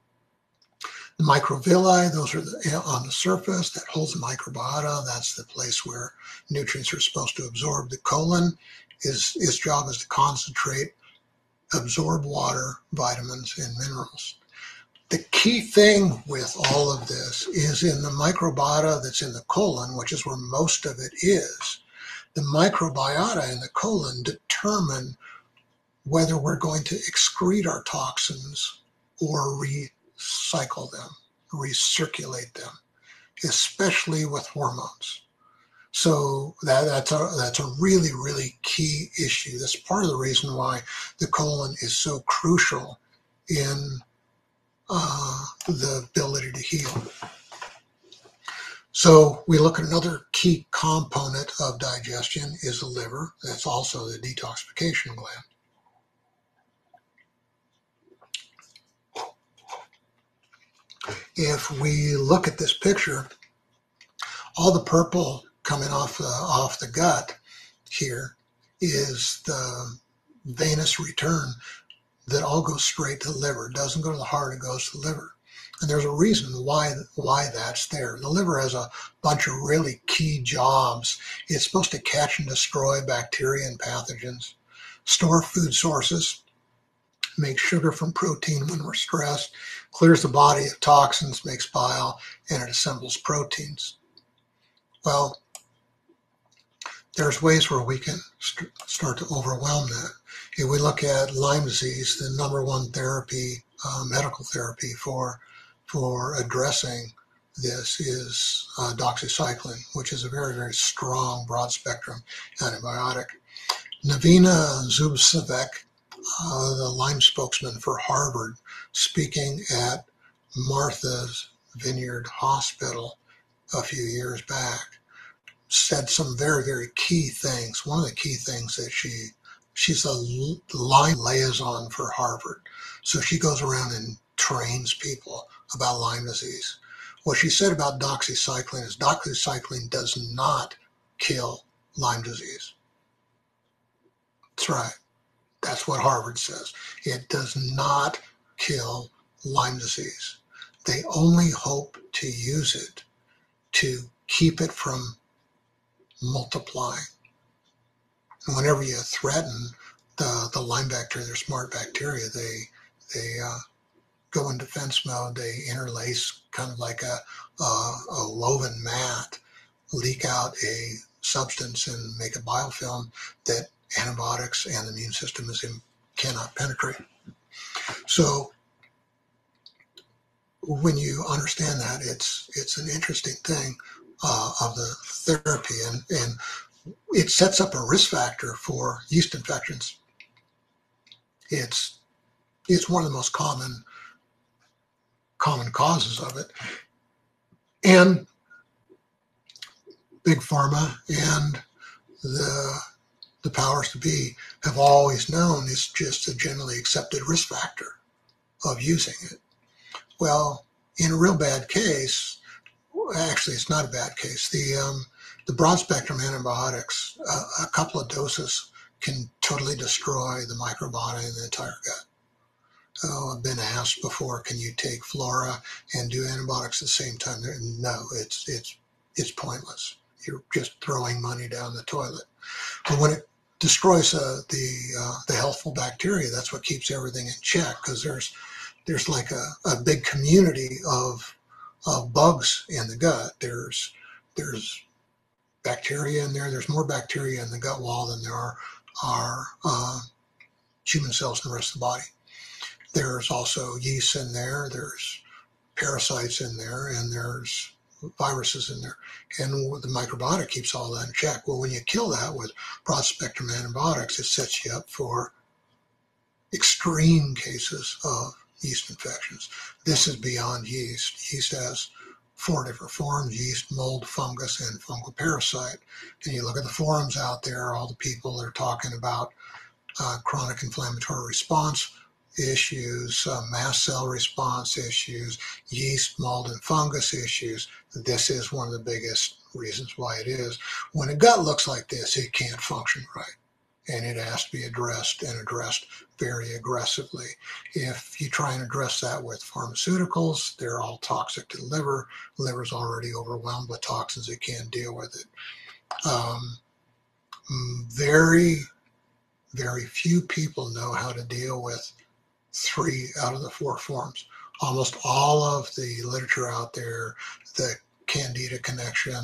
The microvilli, those are the, on the surface that holds the microbiota. That's the place where nutrients are supposed to absorb. The colon is its job is to concentrate, absorb water, vitamins, and minerals. The key thing with all of this is in the microbiota that's in the colon, which is where most of it is. The microbiota in the colon determine whether we're going to excrete our toxins or recycle them, recirculate them, especially with hormones. So that, that's a that's a really really key issue. That's part of the reason why the colon is so crucial in uh, the ability to heal. So we look at another key component of digestion is the liver. That's also the detoxification gland. if we look at this picture, all the purple coming off the, off the gut here is the venous return that all goes straight to the liver. It doesn't go to the heart, it goes to the liver. And there's a reason why why that's there. The liver has a bunch of really key jobs. It's supposed to catch and destroy bacteria and pathogens, store food sources, makes sugar from protein when we're stressed, clears the body of toxins, makes bile, and it assembles proteins. Well, there's ways where we can st- start to overwhelm that. If we look at Lyme disease, the number one therapy, uh, medical therapy for for addressing this is uh, doxycycline, which is a very, very strong, broad spectrum antibiotic. Nevena Zubcevik uh, the Lyme spokesman for Harvard, speaking at Martha's Vineyard Hospital a few years back, said some very, very key things. One of the key things that she she's a Lyme liaison for Harvard, so she goes around and trains people about Lyme disease. What she said about doxycycline is doxycycline does not kill Lyme disease. That's right. That's what Harvard says. It does not kill Lyme disease. They only hope to use it to keep it from multiplying. And whenever you threaten the, the Lyme bacteria, they're smart bacteria, they, they uh, go in defense mode, they interlace kind of like a, a, woven mat, leak out a substance and make a biofilm that antibiotics and the immune system is in, cannot penetrate. So when you understand that, it's it's an interesting thing uh, of the therapy, and and it sets up a risk factor for yeast infections. It's it's one of the most common common causes of it, and big pharma and the the powers to be have always known it's just a generally accepted risk factor of using it. Well, in a real bad case, actually, it's not a bad case. The um, the broad spectrum antibiotics, uh, a couple of doses can totally destroy the microbiota in the entire gut. Oh, I've been asked before, can you take flora and do antibiotics at the same time? No, it's it's it's pointless. You're just throwing money down the toilet. But when it destroys uh, the uh, the healthful bacteria. That's what keeps everything in check because there's there's like a, a big community of of bugs in the gut. There's there's bacteria in there. There's more bacteria in the gut wall than there are are uh, human cells in the rest of the body. There's also yeast in there. There's parasites in there, and there's viruses in there. And the microbiota keeps all that in check. Well, when you kill that with broad spectrum antibiotics, it sets you up for extreme cases of yeast infections. This is beyond yeast. Yeast has four different forms yeast, mold, fungus, and fungal parasite. And you look at the forums out there, all the people that are talking about uh, chronic inflammatory response issues, uh, mast cell response issues, yeast, mold, and fungus issues. This is one of the biggest reasons why it is. When a gut looks like this, it can't function right. And it has to be addressed and addressed very aggressively. If you try and address that with pharmaceuticals, they're all toxic to the liver. The liver's already overwhelmed with toxins, it can't deal with it. Um, very, very few people know how to deal with three out of the four forms. Almost all of the literature out there, the Candida Connection,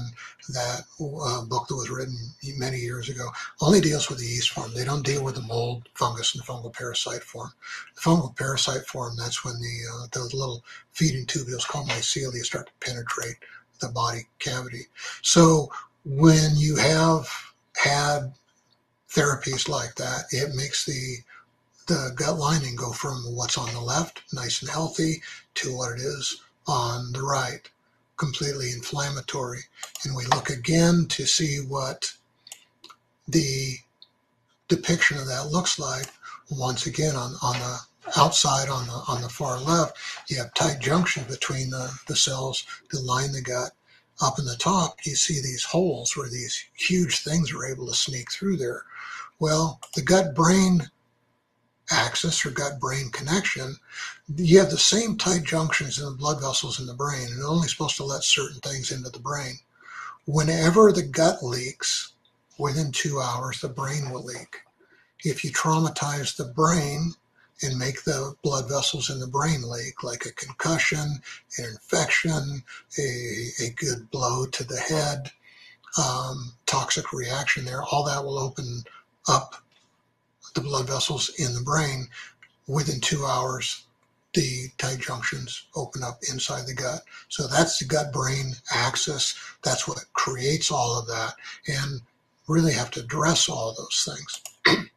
that uh, book that was written many years ago, only deals with the yeast form. They don't deal with the mold, fungus, and fungal parasite form. The fungal parasite form, that's when the uh, those little feeding tubules called mycelia start to penetrate the body cavity. So when you have had therapies like that, it makes the the gut lining go from what's on the left, nice and healthy, to what it is on the right, completely inflammatory. And we look again to see what the depiction of that looks like. Once again, on, on the outside, on the on the far left, you have tight junction between the, the cells that line the gut. Up in the top, you see these holes where these huge things are able to sneak through there. Well, the gut brain axis or gut brain connection, you have the same tight junctions in the blood vessels in the brain, and only supposed to let certain things into the brain. Whenever the gut leaks, within two hours, the brain will leak. If you traumatize the brain and make the blood vessels in the brain leak, like a concussion, an infection, a, a good blow to the head, um, toxic reaction there, all that will open up the blood vessels in the brain, within two hours, the tight junctions open up inside the gut. So that's the gut brain axis. That's what creates all of that. And really have to address all of those things.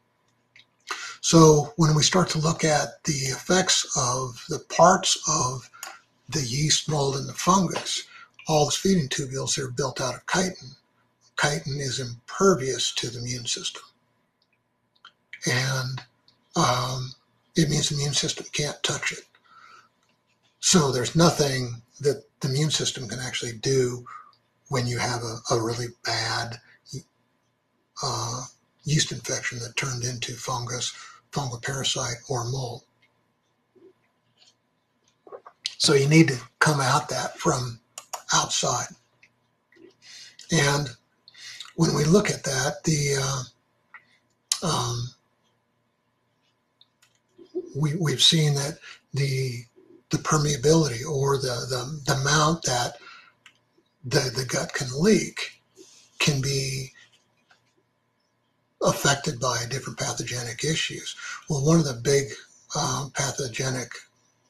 so when we start to look at the effects of the parts of the yeast, mold, and the fungus, all the feeding tubules are built out of chitin. Chitin is impervious to the immune system and um, it means the immune system can't touch it. So there's nothing that the immune system can actually do when you have a, a really bad uh, yeast infection that turned into fungus, fungal parasite, or mold. So you need to come out that from outside. And when we look at that, the uh, um, we, we've seen that the the permeability or the, the, the amount that the, the gut can leak can be affected by different pathogenic issues. Well, one of the big um, pathogenic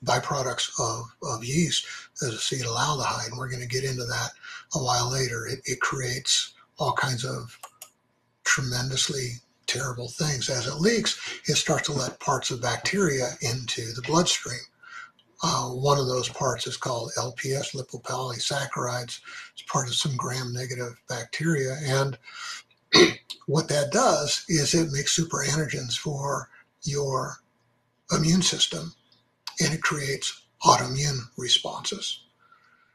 byproducts of, of yeast is acetaldehyde, and we're going to get into that a while later. It, it creates all kinds of tremendously terrible things. As it leaks, it starts to let parts of bacteria into the bloodstream. Uh, one of those parts is called LPS, lipopolysaccharides. It's part of some gram-negative bacteria, and what that does is it makes super antigens for your immune system, and it creates autoimmune responses.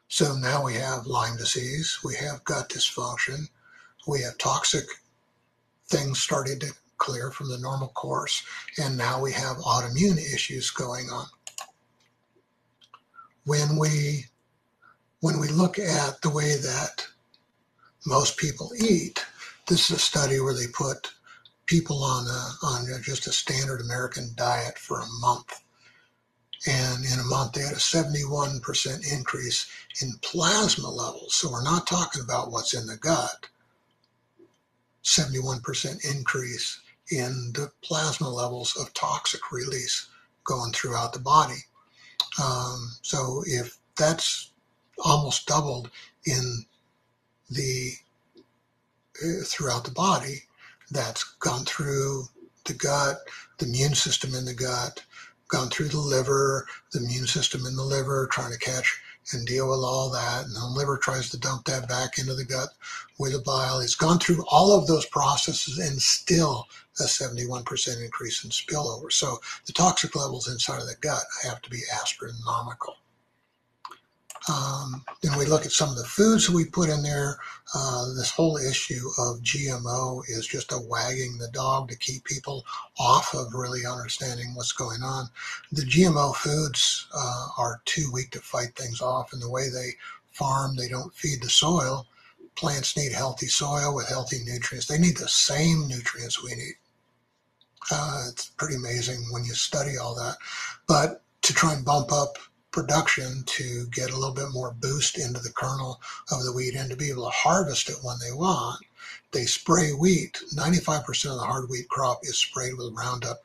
So now we have Lyme disease, we have gut dysfunction, we have toxic things started to clear from the normal course, and now we have autoimmune issues going on. When we when we look at the way that most people eat, this is a study where they put people on a, on just a standard American diet for a month. And in a month, they had a 71% increase in plasma levels. So we're not talking about what's in the gut. 71% increase in the plasma levels of toxic release going throughout the body. Um, so if that's almost doubled in the uh, throughout the body, that's gone through the gut, the immune system in the gut, gone through the liver, the immune system in the liver, trying to catch and deal with all that. And the liver tries to dump that back into the gut with the bile. It's gone through all of those processes and still a 71% increase in spillover. So the toxic levels inside of the gut have to be astronomical. Um, then we look at some of the foods we put in there. Uh, this whole issue of GMO is just a wagging the dog to keep people off of really understanding what's going on. The GMO foods uh, are too weak to fight things off, and the way they farm, they don't feed the soil. Plants need healthy soil with healthy nutrients. They need the same nutrients we need. Uh, it's pretty amazing when you study all that. But to try and bump up production to get a little bit more boost into the kernel of the wheat and to be able to harvest it when they want. They spray wheat. 95% of the hard wheat crop is sprayed with Roundup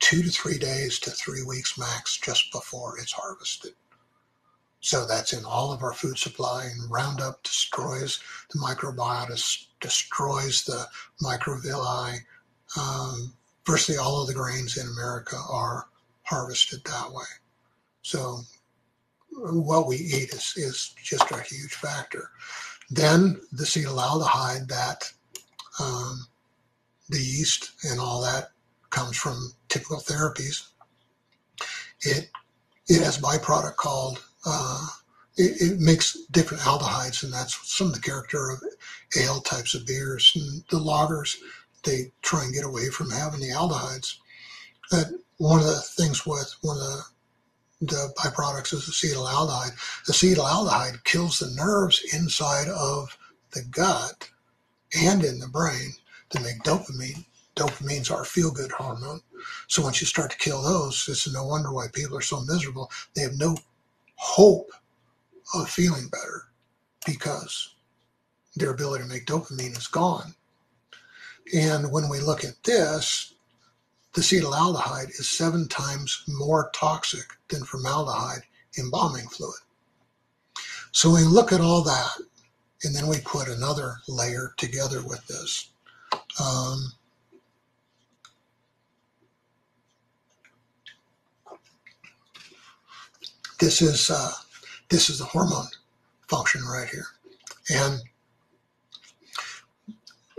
two to three days to three weeks max just before it's harvested. So that's in all of our food supply, and Roundup destroys the microbiota, destroys the microvilli. Um, virtually all of the grains in America are harvested that way. So what we eat is, is just a huge factor. Then the acetaldehyde that um, the yeast and all that comes from typical therapies. It it has a byproduct called uh, it, it, makes different aldehydes, and that's some of the character of ale types of beers. And the lagers they try and get away from having the aldehydes. But one of the things with one of the the byproducts is acetaldehyde. Acetaldehyde kills the nerves inside of the gut and in the brain to make dopamine. Dopamine's our feel good hormone. So once you start to kill those, it's no wonder why people are so miserable. They have no hope of feeling better because their ability to make dopamine is gone. And when we look at this, acetaldehyde is seven times more toxic than formaldehyde embalming fluid. So we look at all that, and then we put another layer together with this. Um, this is uh, this is the hormone function right here, and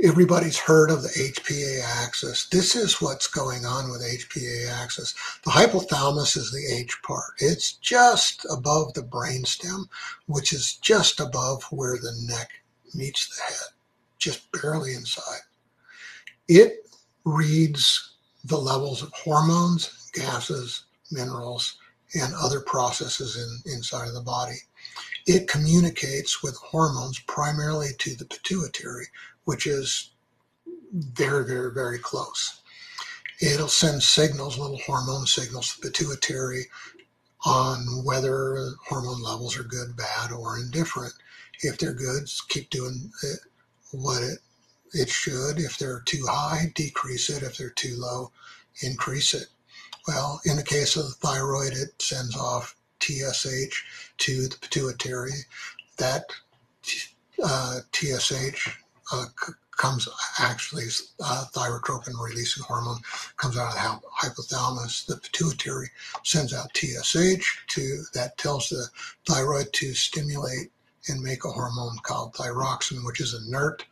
everybody's heard of the HPA axis. This is what's going on with HPA axis. The hypothalamus is the H part. It's just above the brainstem, which is just above where the neck meets the head, just barely inside. It reads the levels of hormones, gases, minerals, and other processes in, inside of the body. It communicates with hormones primarily to the pituitary, which is very, very, very close. It'll send signals, little hormone signals to the pituitary on whether hormone levels are good, bad, or indifferent. If they're good, keep doing it, what it it should. If they're too high, decrease it. If they're too low, increase it. Well, in the case of the thyroid, it sends off TSH to the pituitary. That uh, TSH comes actually uh, thyrotropin releasing hormone comes out of the hypothalamus. The pituitary sends out TSH to that tells the thyroid to stimulate and make a hormone called thyroxin, which is inert.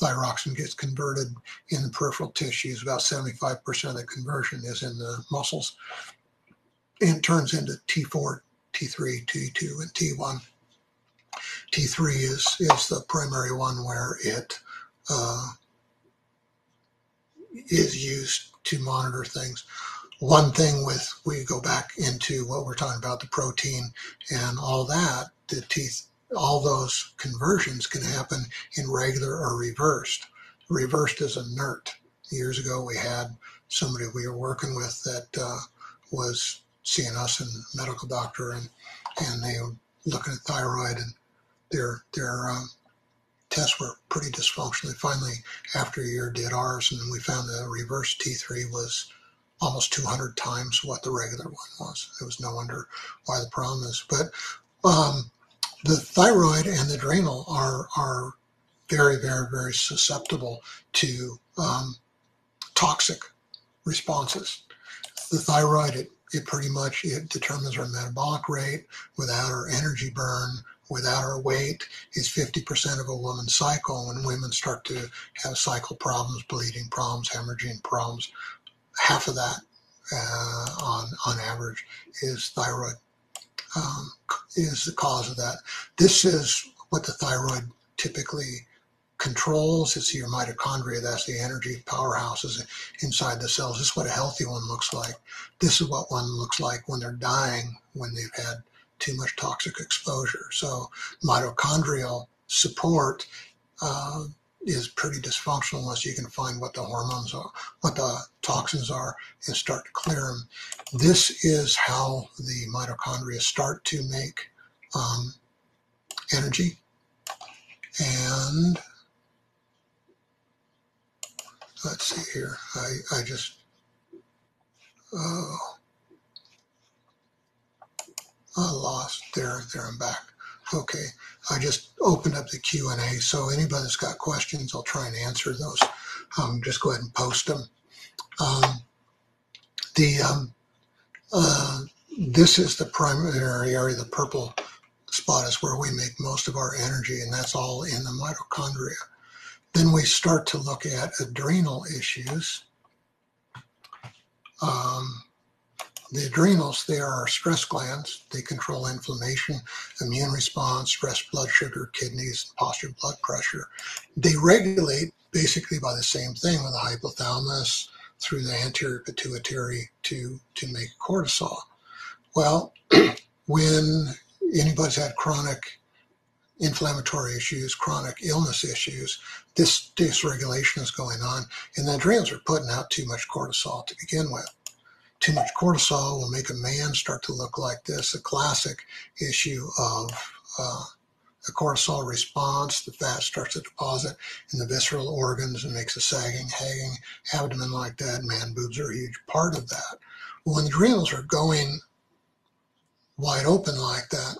Thyroxin gets converted in the peripheral tissues. About 75% of the conversion is in the muscles and turns into T4, T3, T2, and T1. T3 is, is the primary one where it uh, is used to monitor things. One thing with, we go back into what we're talking about, the protein and all that, the teeth, all those conversions can happen in regular or reversed. Reversed is inert. years ago, we had somebody we were working with that uh, was seeing us and medical doctor, and and they were looking at thyroid, and their their um, tests were pretty dysfunctional. They finally, after a year, did ours, and we found the reverse T3 was almost 200 times what the regular one was. It was no wonder why the problem is. But um, the thyroid and the adrenal are are very, very, very susceptible to um, toxic responses. The thyroid, it, it pretty much it determines our metabolic rate without our energy burn, without our weight is 50% of a woman's cycle. When women start to have cycle problems, bleeding problems, hemorrhaging problems, half of that uh, on on average is thyroid um, is the cause of that. This is what the thyroid typically controls. It's your mitochondria. That's the energy powerhouses inside the cells. This is what a healthy one looks like. This is what one looks like when they're dying, when they've had too much toxic exposure. So mitochondrial support uh, is pretty dysfunctional unless you can find what the hormones are, what the toxins are, and start to clear them. This is how the mitochondria start to make um, energy. And let's see here. I, I just, oh, I lost there. There I'm back. Okay, I just opened up the Q and A. So anybody that's got questions, I'll try and answer those. Um, just go ahead and post them. Um, the um, uh, this is the primary area. The purple spot is where we make most of our energy, and that's all in the mitochondria. Then we start to look at adrenal issues. Um, the adrenals, they are stress glands. They control inflammation, immune response, stress blood sugar, kidneys, posture blood pressure. They regulate basically by the same thing with the hypothalamus through the anterior pituitary to, to make cortisol. Well, when anybody's had chronic inflammatory issues, chronic illness issues, this dysregulation is going on, and the adrenals are putting out too much cortisol to begin with too much cortisol will make a man start to look like this. A classic issue of uh, the cortisol response, the fat starts to deposit in the visceral organs and makes a sagging, hanging abdomen like that. Man boobs are a huge part of that. When the adrenals are going wide open like that,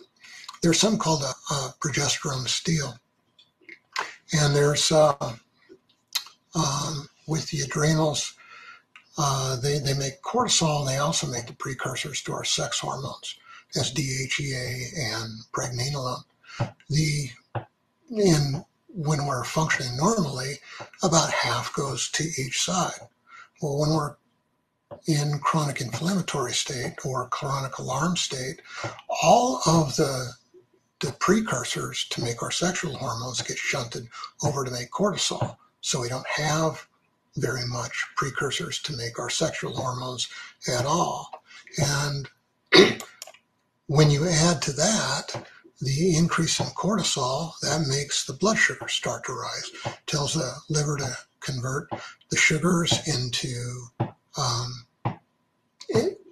there's something called a, a progesterone steal. And there's, uh, um, with the adrenals, uh, they, they make cortisol and they also make the precursors to our sex hormones. That's DHEA and pregnenolone. The in when we're functioning normally, about half goes to each side. Well, when we're in chronic inflammatory state or chronic alarm state, all of the the precursors to make our sexual hormones get shunted over to make cortisol. So we don't have very much precursors to make our sexual hormones at all. And when you add to that the increase in cortisol, that makes the blood sugar start to rise, tells the liver to convert the sugars into um,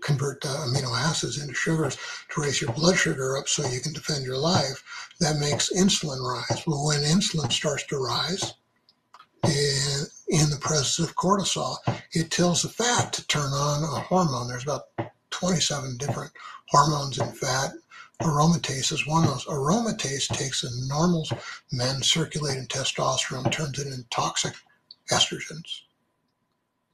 convert the amino acids into sugars to raise your blood sugar up so you can defend your life. That makes insulin rise. Well, when insulin starts to rise, in the presence of cortisol, it tells the fat to turn on a hormone. There's about 27 different hormones in fat. Aromatase is one of those. Aromatase takes a normal men's circulating testosterone, turns it into toxic estrogens.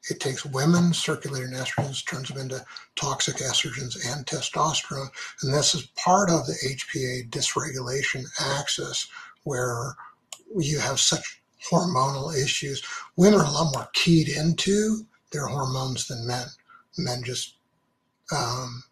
It takes women's circulating estrogens, turns them into toxic estrogens and testosterone. And this is part of the HPA dysregulation axis where you have such hormonal issues. Women are a lot more keyed into their hormones than men. Men just um,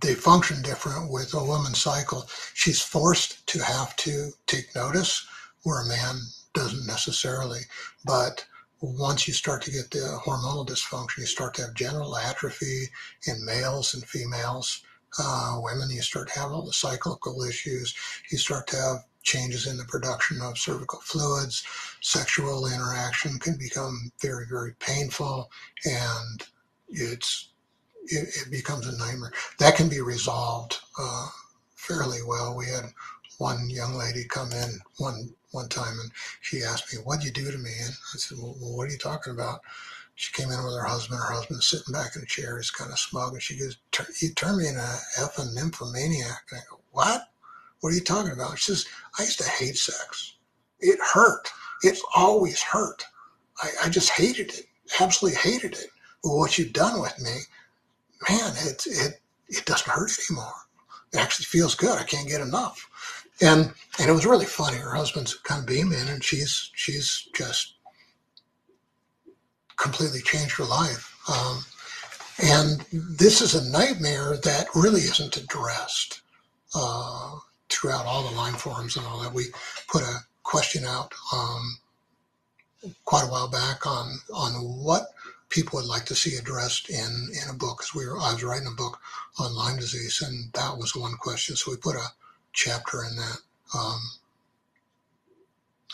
they function different with a woman's cycle. She's forced to have to take notice, where a man doesn't necessarily. But once you start to get the hormonal dysfunction, you start to have general atrophy in males and females. Uh, women, you start to have all the cyclical issues. You start to have changes in the production of cervical fluids. Sexual interaction can become very, very painful, and it's it, it becomes a nightmare. That can be resolved uh, fairly well. We had one young lady come in one one time, and she asked me, "What'd you do to me?" And I said, "Well, what are you talking about?" She came in with her husband. Her husband's sitting back in a chair. He's kind of smug, and she goes, "You turned me into a effing nymphomaniac." And I go, "What? What are you talking about?" She says, "I used to hate sex. It hurt. It's always hurt. I, I just hated it. Absolutely hated it. But what you've done with me, man, it it it doesn't hurt anymore. It actually feels good. I can't get enough." And and it was really funny. Her husband's kind of beaming, and she's she's just completely changed her life. Um, and this is a nightmare that really isn't addressed uh, throughout all the Lyme forums and all that. We put a question out um, quite a while back on on what people would like to see addressed in in a book. Because we were, I was writing a book on Lyme disease, and that was one question. So we put a chapter in that. Um,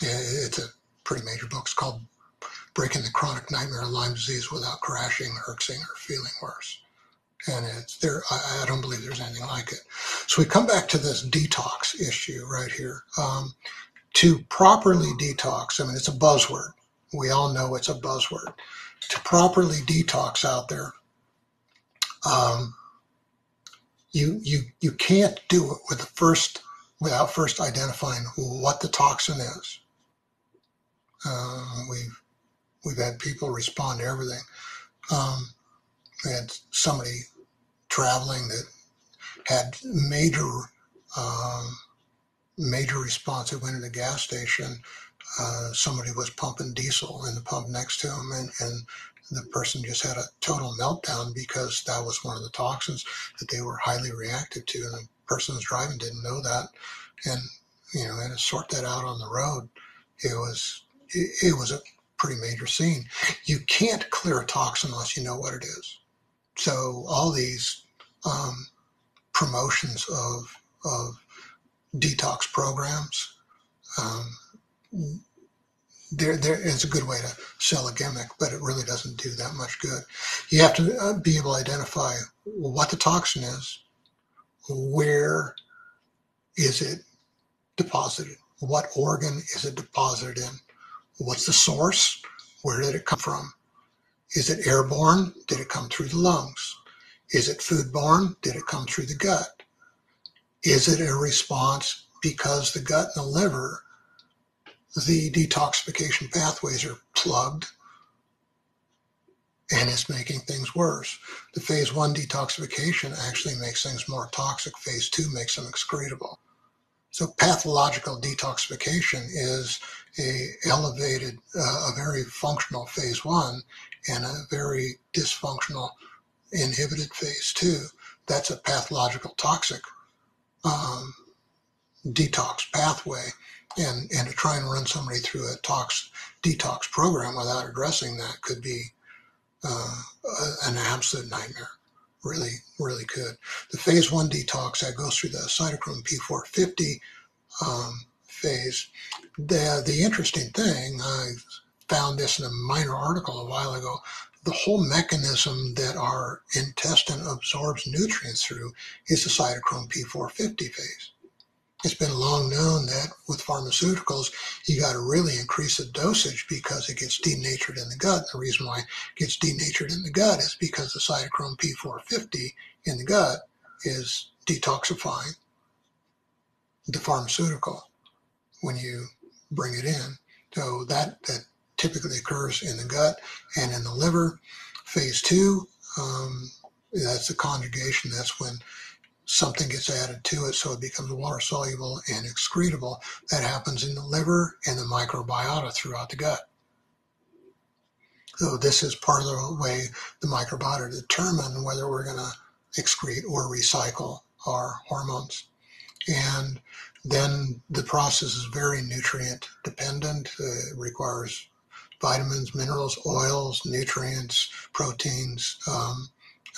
it's a pretty major book. It's called Breaking the Chronic Nightmare of Lyme Disease Without Crashing, Herxing, or Feeling Worse. And it's there. I, I, don't believe there's anything like it. So we come back to this detox issue right here. Um, to properly detox, I mean, it's a buzzword. We all know it's a buzzword. To properly detox out there, um, you you you can't do it with the first without first identifying what the toxin is. Uh, we've we've had people respond to everything. Um, we had somebody traveling that had major um, major response. They went to the gas station. Uh, somebody was pumping diesel in the pump next to him, and, and the person just had a total meltdown because that was one of the toxins that they were highly reactive to, and the person was driving didn't know that, and you know, had to sort that out on the road. It was it, it was a pretty major scene. You can't clear a toxin unless you know what it is. So all these um, promotions of of detox programs. Um, there, there is a good way to sell a gimmick, but it really doesn't do that much good. You have to uh, be able to identify what the toxin is, where is it deposited, what organ is it deposited in, what's the source, where did it come from, is it airborne, did it come through the lungs, is it foodborne, did it come through the gut, is it a response because the gut and the liver the detoxification pathways are plugged and it's making things worse. The phase one detoxification actually makes things more toxic. Phase two makes them excretable. So pathological detoxification is a elevated, uh, a very functional phase one and a very dysfunctional inhibited phase two. That's a pathological toxic um, detox pathway and and to try and run somebody through a tox detox program without addressing that could be uh, an absolute nightmare. Really, really could. The phase one detox that goes through the cytochrome P450 um, phase. The the interesting thing I found this in a minor article a while ago. The whole mechanism that our intestine absorbs nutrients through is the cytochrome P450 phase it's been long known that with pharmaceuticals, you got to really increase the dosage because it gets denatured in the gut. The reason why it gets denatured in the gut is because the cytochrome P450 in the gut is detoxifying the pharmaceutical when you bring it in. So that, that typically occurs in the gut and in the liver. Phase two, um, that's the conjugation. That's when something gets added to it so it becomes water soluble and excretable. That happens in the liver and the microbiota throughout the gut. So this is part of the way the microbiota determine whether we're going to excrete or recycle our hormones. And then the process is very nutrient dependent. Uh, it requires vitamins, minerals, oils, nutrients, proteins, um,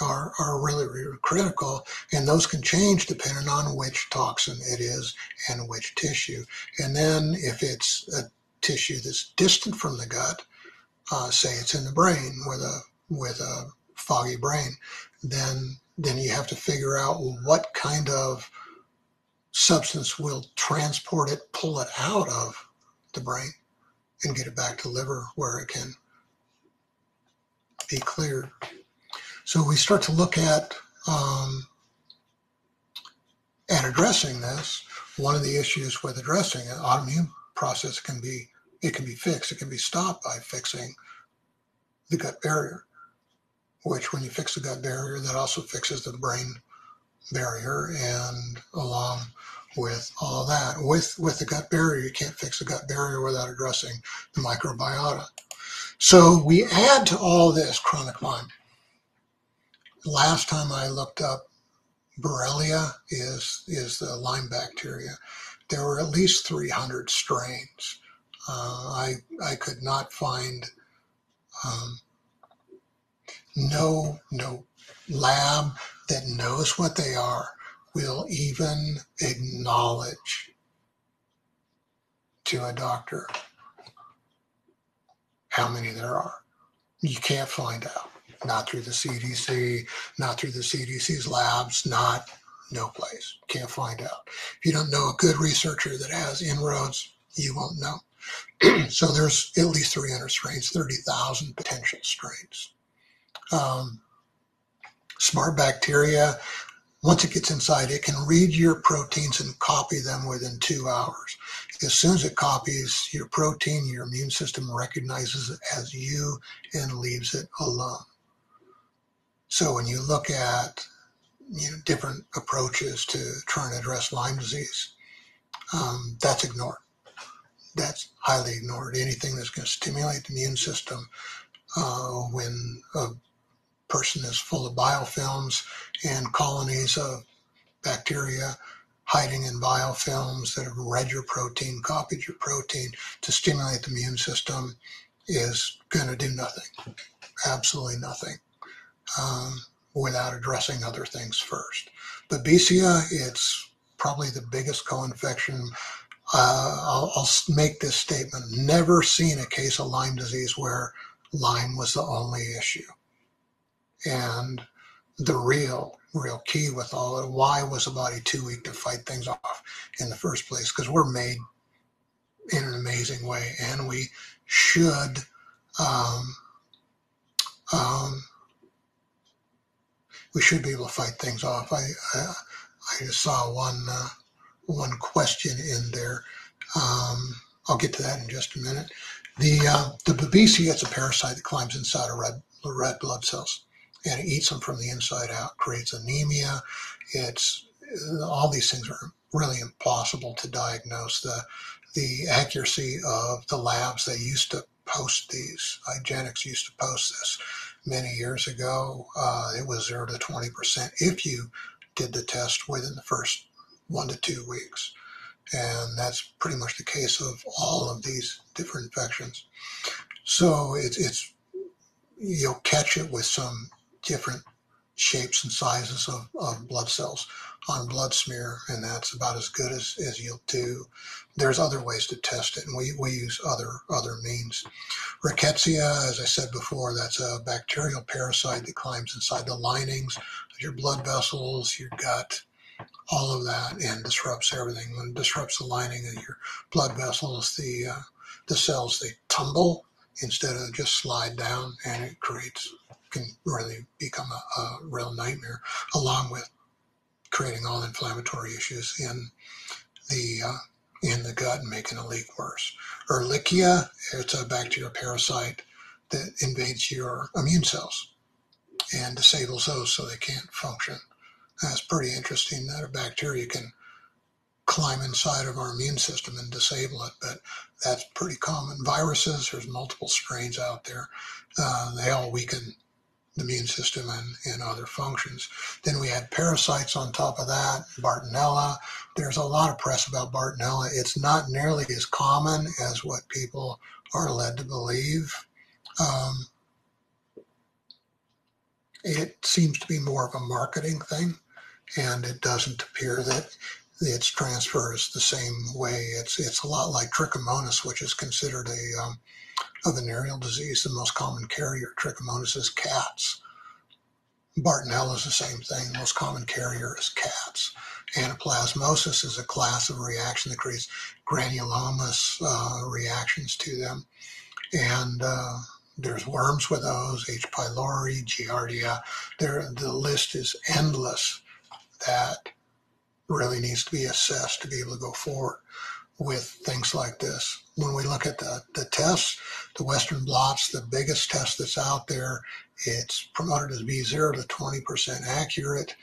are, are really, really critical, and those can change depending on which toxin it is and which tissue. And then if it's a tissue that's distant from the gut, uh, say it's in the brain with a with a foggy brain, then then you have to figure out what kind of substance will transport it, pull it out of the brain, and get it back to liver where it can be cleared. So we start to look at um, at addressing this. One of the issues with addressing an autoimmune process can be it can be fixed. It can be stopped by fixing the gut barrier. Which, when you fix the gut barrier, that also fixes the brain barrier, and along with all that, with with the gut barrier, you can't fix the gut barrier without addressing the microbiota. So we add to all this chronic Lyme last time I looked up, Borrelia is is the Lyme bacteria. There were at least 300 strains. Uh, I I could not find um, no no lab that knows what they are will even acknowledge to a doctor how many there are. You can't find out not through the CDC, not through the CDC's labs, not no place. Can't find out. If you don't know a good researcher that has inroads, you won't know. so there's at least 300 strains, 30,000 potential strains. Um, smart bacteria, once it gets inside, it can read your proteins and copy them within two hours. As soon as it copies your protein, your immune system recognizes it as you and leaves it alone. So when you look at you know, different approaches to trying to address Lyme disease, um, that's ignored. That's highly ignored. Anything that's going to stimulate the immune system uh, when a person is full of biofilms and colonies of bacteria hiding in biofilms that have read your protein, copied your protein to stimulate the immune system is going to do nothing. Absolutely nothing um, without addressing other things first. Babesia, it's probably the biggest co-infection. Uh, I'll, I'll make this statement: never seen a case of Lyme disease where Lyme was the only issue. And the real, real key with all it, why was the body too weak to fight things off in the first place? Because we're made in an amazing way, and we should um, um, we should be able to fight things off. I I, I just saw one uh, one question in there. Um, I'll get to that in just a minute. The uh, the babesia is a parasite that climbs inside of red red blood cells and it eats them from the inside out, creates anemia. It's all these things are really impossible to diagnose. The the accuracy of the labs they used to post these, IGeneX used to post this many years ago. Uh, it was zero to 20% if you did the test within the first one to two weeks. And that's pretty much the case of all of these different infections. So it's, it's you'll catch it with some different shapes and sizes of, of blood cells on blood smear, and that's about as good as, as you'll do. There's other ways to test it, and we, we use other other means. Rickettsia, as I said before, that's a bacterial parasite that climbs inside the linings of your blood vessels, your gut, all of that, and disrupts everything. When it disrupts the lining of your blood vessels, the uh, the cells they tumble instead of just slide down, and it creates can really become a, a real nightmare, along with creating all inflammatory issues in the uh, in the gut and making the leak worse. Ehrlichia, it's a bacterial parasite that invades your immune cells and disables those so they can't function. That's pretty interesting that a bacteria can climb inside of our immune system and disable it, but that's pretty common. Viruses, there's multiple strains out there. Uh, they all weaken the immune system and, and other functions. Then we had parasites on top of that, Bartonella. There's a lot of press about Bartonella. It's not nearly as common as what people are led to believe. Um, it seems to be more of a marketing thing, and it doesn't appear that its transfer is the same way. It's it's a lot like trichomonas, which is considered a um, a venereal disease. The most common carrier trichomonas is cats. Bartonella is the same thing. The most common carrier is cats. Anaplasmosis is a class of reaction that creates granulomas uh, reactions to them. And uh, there's worms with those, H. pylori, Giardia. There, the list is endless that really needs to be assessed to be able to go forward with things like this. When we look at the, the tests, the Western blots, the biggest test that's out there, it's promoted as be 0 to 20% accurate.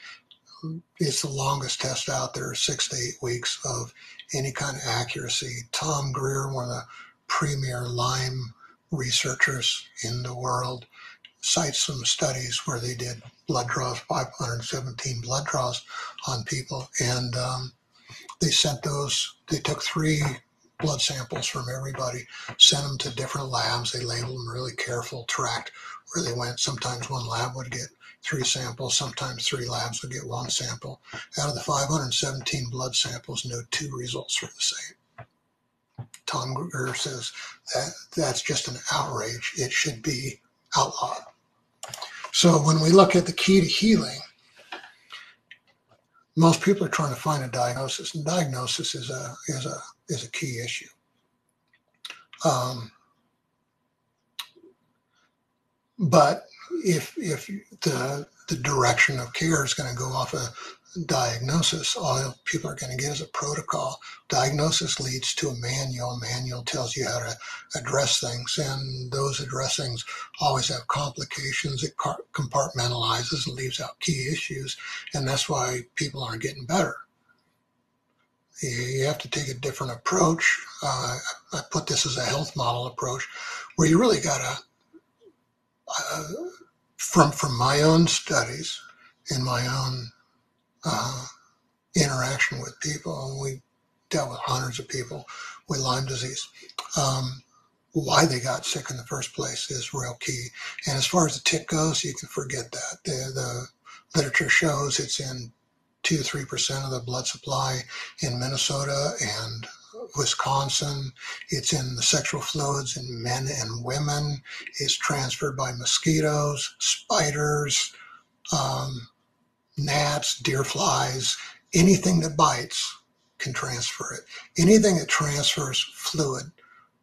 It's the longest test out there, six to eight weeks of any kind of accuracy. Tom Grier, one of the premier Lyme researchers in the world, cites some studies where they did blood draws, 517 blood draws on people, and um, they sent those. They took three blood samples from everybody, sent them to different labs. They labeled them really careful, tracked where they went. Sometimes one lab would get three samples, sometimes three labs would get one sample. Out of the 517 blood samples, no two results were the same. Tom Grier says that that's just an outrage. It should be outlawed. So when we look at the key to healing, most people are trying to find a diagnosis, and diagnosis is a is a is a key issue. Um, but if if the the direction of care is going to go off a diagnosis, all people are going to get is a protocol. Diagnosis leads to a manual. Manual tells you how to address things, and those addressings always have complications. It compartmentalizes and leaves out key issues, and that's why people aren't getting better. You have to take a different approach. Uh, I put this as a health model approach, where you really got to, uh, from from my own studies in my own uh, interaction with people. And we dealt with hundreds of people with Lyme disease. Um, why they got sick in the first place is real key. And as far as the tick goes, you can forget that. The, the literature shows it's in two to three percent of the blood supply in Minnesota and Wisconsin. It's in the sexual fluids in men and women. It's transferred by mosquitoes, spiders, um, gnats, deer flies, anything that bites can transfer it. Anything that transfers fluid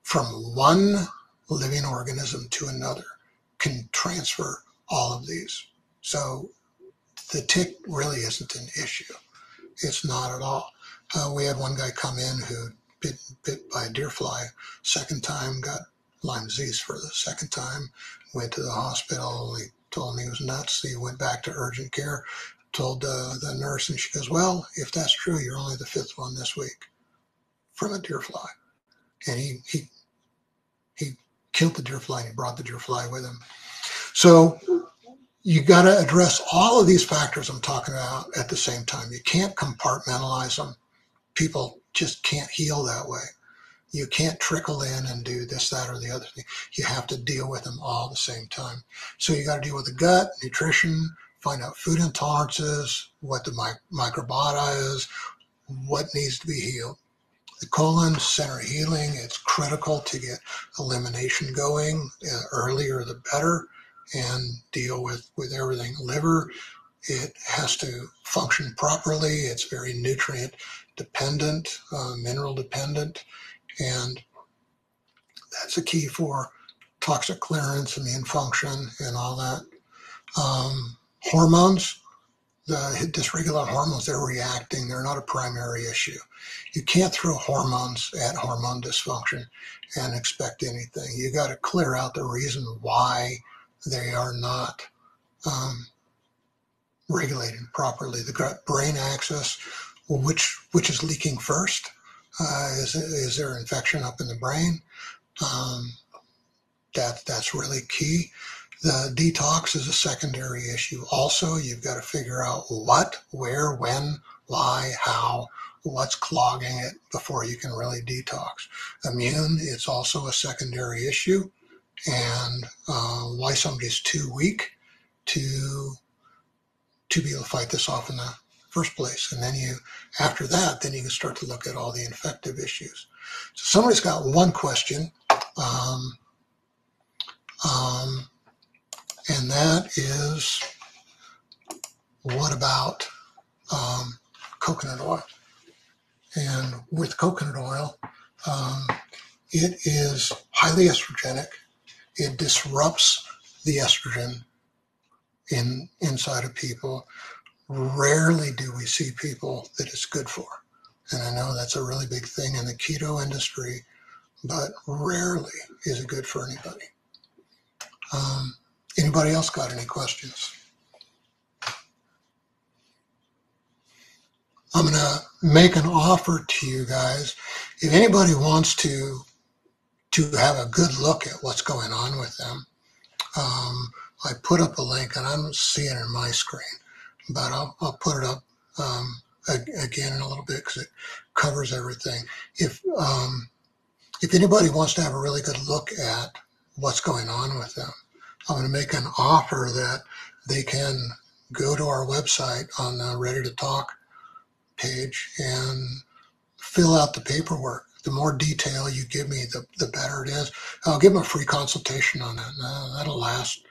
from one living organism to another can transfer all of these. So the tick really isn't an issue. It's not at all. Uh, we had one guy come in who bit bit by a deer fly. Second time got Lyme disease for the second time. Went to the hospital. He told me he was nuts. He went back to urgent care told uh, the nurse, and she goes, Well, if that's true, you're only the fifth one this week from a deer fly. And he, he, he killed the deer fly and he brought the deer fly with him. So you got to address all of these factors I'm talking about at the same time. You can't compartmentalize them. People just can't heal that way. You can't trickle in and do this, that, or the other thing. You have to deal with them all at the same time. So you got to deal with the gut, nutrition, find out food intolerances, what the microbiota is, what needs to be healed. The colon center healing, it's critical to get elimination going. Uh, earlier the better and deal with, with everything. Liver, it has to function properly. It's very nutrient dependent, uh, mineral dependent, and that's a key for toxic clearance, immune function, and all that. Um, Hormones, the dysregulated hormones, they're reacting. They're not a primary issue. You can't throw hormones at hormone dysfunction and expect anything. You got to clear out the reason why they are not um, regulated properly. The brain axis, which which is leaking first? Uh, is is there infection up in the brain? Um, that that's really key. The detox is a secondary issue. Also, you've got to figure out what, where, when, why, how, what's clogging it before you can really detox. Immune, it's also a secondary issue. And uh, why somebody's too weak to to be able to fight this off in the first place. And then you, after that, then you can start to look at all the infective issues. So somebody's got one question, um, um, and that is, what about um, coconut oil? And with coconut oil, um, it is highly estrogenic. It disrupts the estrogen in inside of people. Rarely do we see people that it's good for. And I know that's a really big thing in the keto industry, but rarely is it good for anybody. Um, anybody else got any questions? I'm going to make an offer to you guys. If anybody wants to to have a good look at what's going on with them, um, I put up a link, and I don't see it in my screen, but I'll, I'll put it up um, again in a little bit because it covers everything. If um, if anybody wants to have a really good look at what's going on with them, I'm going to make an offer that they can go to our website on the Ready to Talk page and fill out the paperwork. The more detail you give me, the, the better it is. I'll give them a free consultation on that. Uh, that'll last.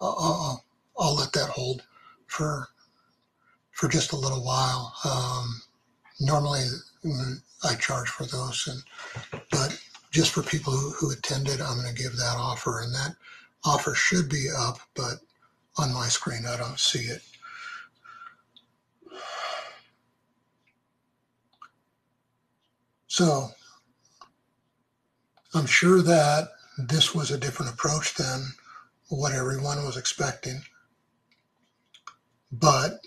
I'll, I'll, I'll, let that hold for for just a little while. Um, normally, mm, I charge for those, and but just for people who, who attended, I'm going to give that offer, and that offer should be up, but on my screen I don't see it. So I'm sure that this was a different approach than what everyone was expecting. But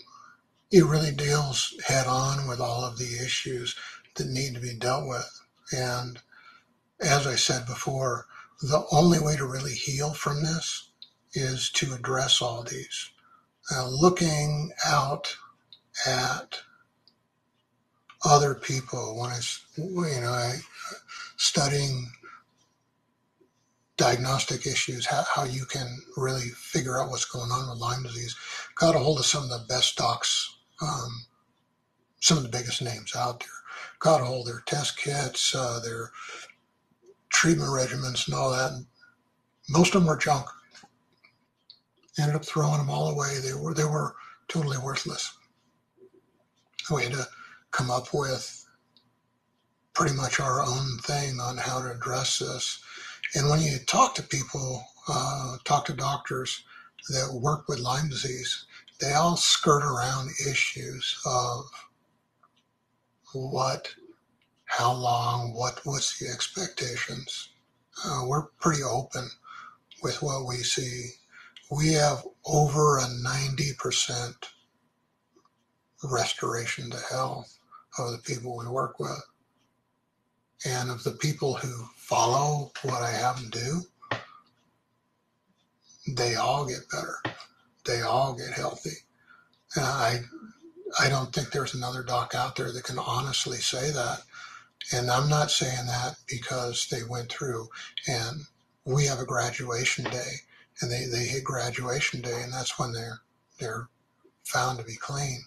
it really deals head on with all of the issues that need to be dealt with. And as I said before, the only way to really heal from this is to address all these. Uh, looking out at other people when I, you know, I studying diagnostic issues, how, how you can really figure out what's going on with Lyme disease. Got a hold of some of the best docs, um, some of the biggest names out there. Got a hold of their test kits, uh, their treatment regimens, and all that. And most of them were junk. Ended up throwing them all away. They were they were totally worthless. We had to come up with pretty much our own thing on how to address this. And when you talk to people, uh, talk to doctors that work with Lyme disease, they all skirt around issues of what, how long, what, what's the expectations. Uh, we're pretty open with what we see. We have over a 90% restoration to health of the people we work with. And of the people who follow what I have them do, they all get better. They all get healthy. And I, I don't think there's another doc out there that can honestly say that. And I'm not saying that because they went through and we have a graduation day and they, they hit graduation day and that's when they're, they're found to be clean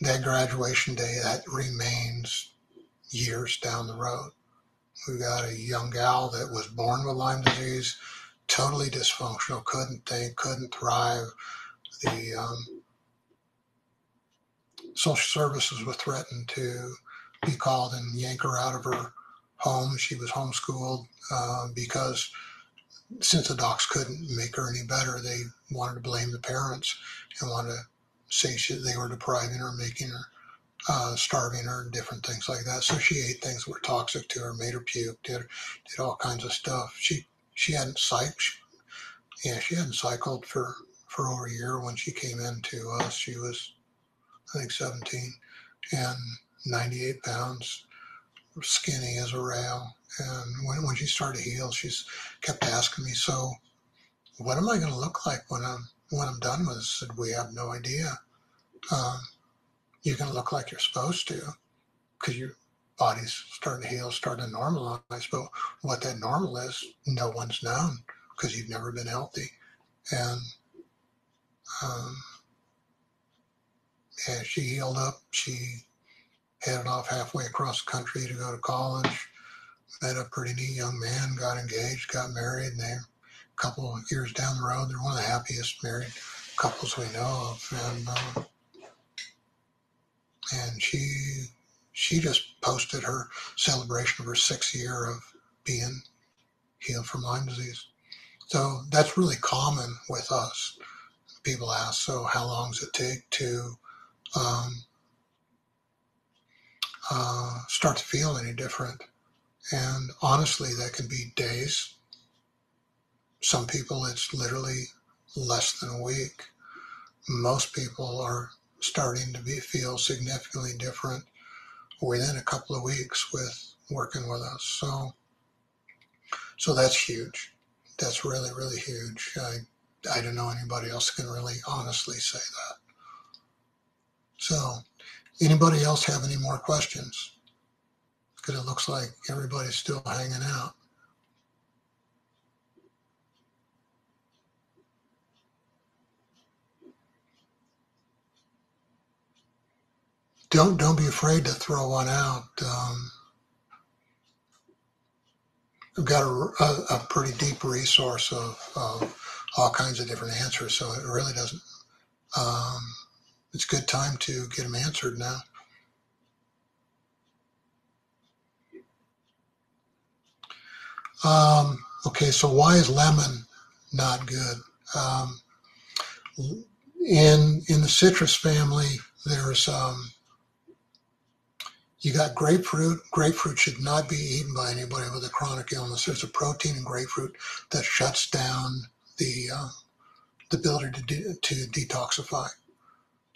that graduation day, that remains years down the road. We got a young gal that was born with Lyme disease, totally dysfunctional, couldn't think, couldn't thrive. The um, social services were threatened to be called and yank her out of her home. She was homeschooled uh, because since the docs couldn't make her any better, they wanted to blame the parents and wanted to she, they were depriving her, making her, uh, starving her, and different things like that. So she ate things that were toxic to her, made her puke, did did all kinds of stuff. She she hadn't cycled. Yeah, she hadn't cycled for for over a year when she came in to us. She was, I think, 17 and 98 pounds, skinny as a rail. And when, when she started to heal, she's kept asking me, so what am I going to look like when I'm when I'm done with this, said, we have no idea. Um, you can look like you're supposed to because your body's starting to heal, starting to normalize. But what that normal is, no one's known because you've never been healthy. And Um, and she healed up. She headed off halfway across the country to go to college. Met a pretty neat young man, got engaged, got married, and they a couple of years down the road, they're one of the happiest married couples we know of. And um, and she she just posted her celebration of her sixth year of being healed from Lyme disease. So that's really common with us. People ask, so how long does it take to um, uh, start to feel any different? And honestly, that can be days. Some people, it's literally less than a week. Most people are starting to be feel significantly different within a couple of weeks with working with us. So, so that's huge. That's really, really huge. I, I don't know anybody else can really honestly say that. So, anybody else have any more questions? Because it looks like everybody's still hanging out. Don't don't be afraid to throw one out. Um, we've got a, a, a, pretty deep resource of, of, all kinds of different answers, so it really doesn't. Um, it's a good time to get them answered now. Um, okay, so why is lemon not good? Um, in in the citrus family, there's um, you got grapefruit. Grapefruit should not be eaten by anybody with a chronic illness. There's a protein in grapefruit that shuts down the uh, the ability to de- to detoxify.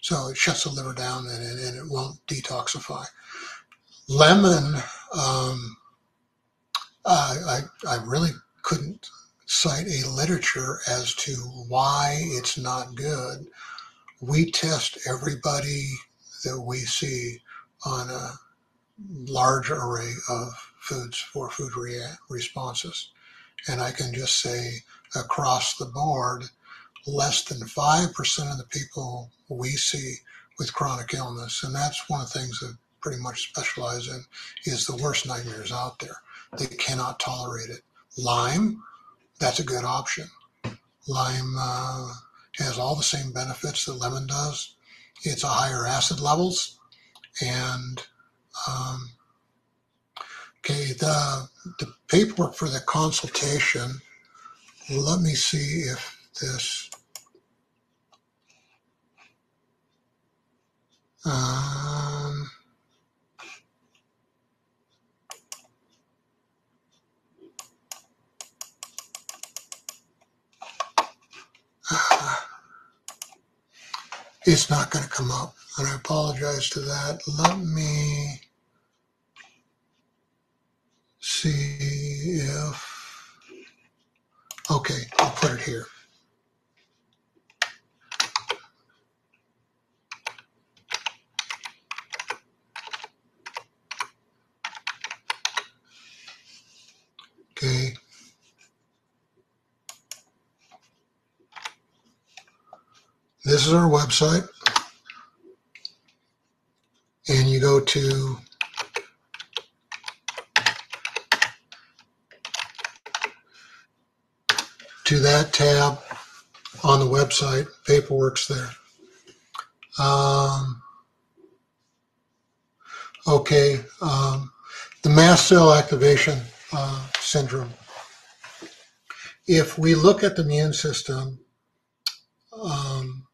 So it shuts the liver down and, and it won't detoxify. Lemon, um, I, I really couldn't cite a literature as to why it's not good. We test everybody that we see on a large array of foods for food responses. And I can just say across the board, less than 5% of the people we see with chronic illness, and that's one of the things that pretty much specialize in, is the worst nightmares out there. They cannot tolerate it. Lime, that's a good option. Lime uh, has all the same benefits that lemon does. It's a higher acid levels, and um, okay, the, the paperwork for the consultation, let me see if this, um, it's not going to come up. And I apologize to that. Let me see if, okay, I'll put it here. Okay. This is our website. And you go to to that tab on the website. Paperwork's there. Um, okay, um, the mast cell activation uh, syndrome. If we look at the immune system, um,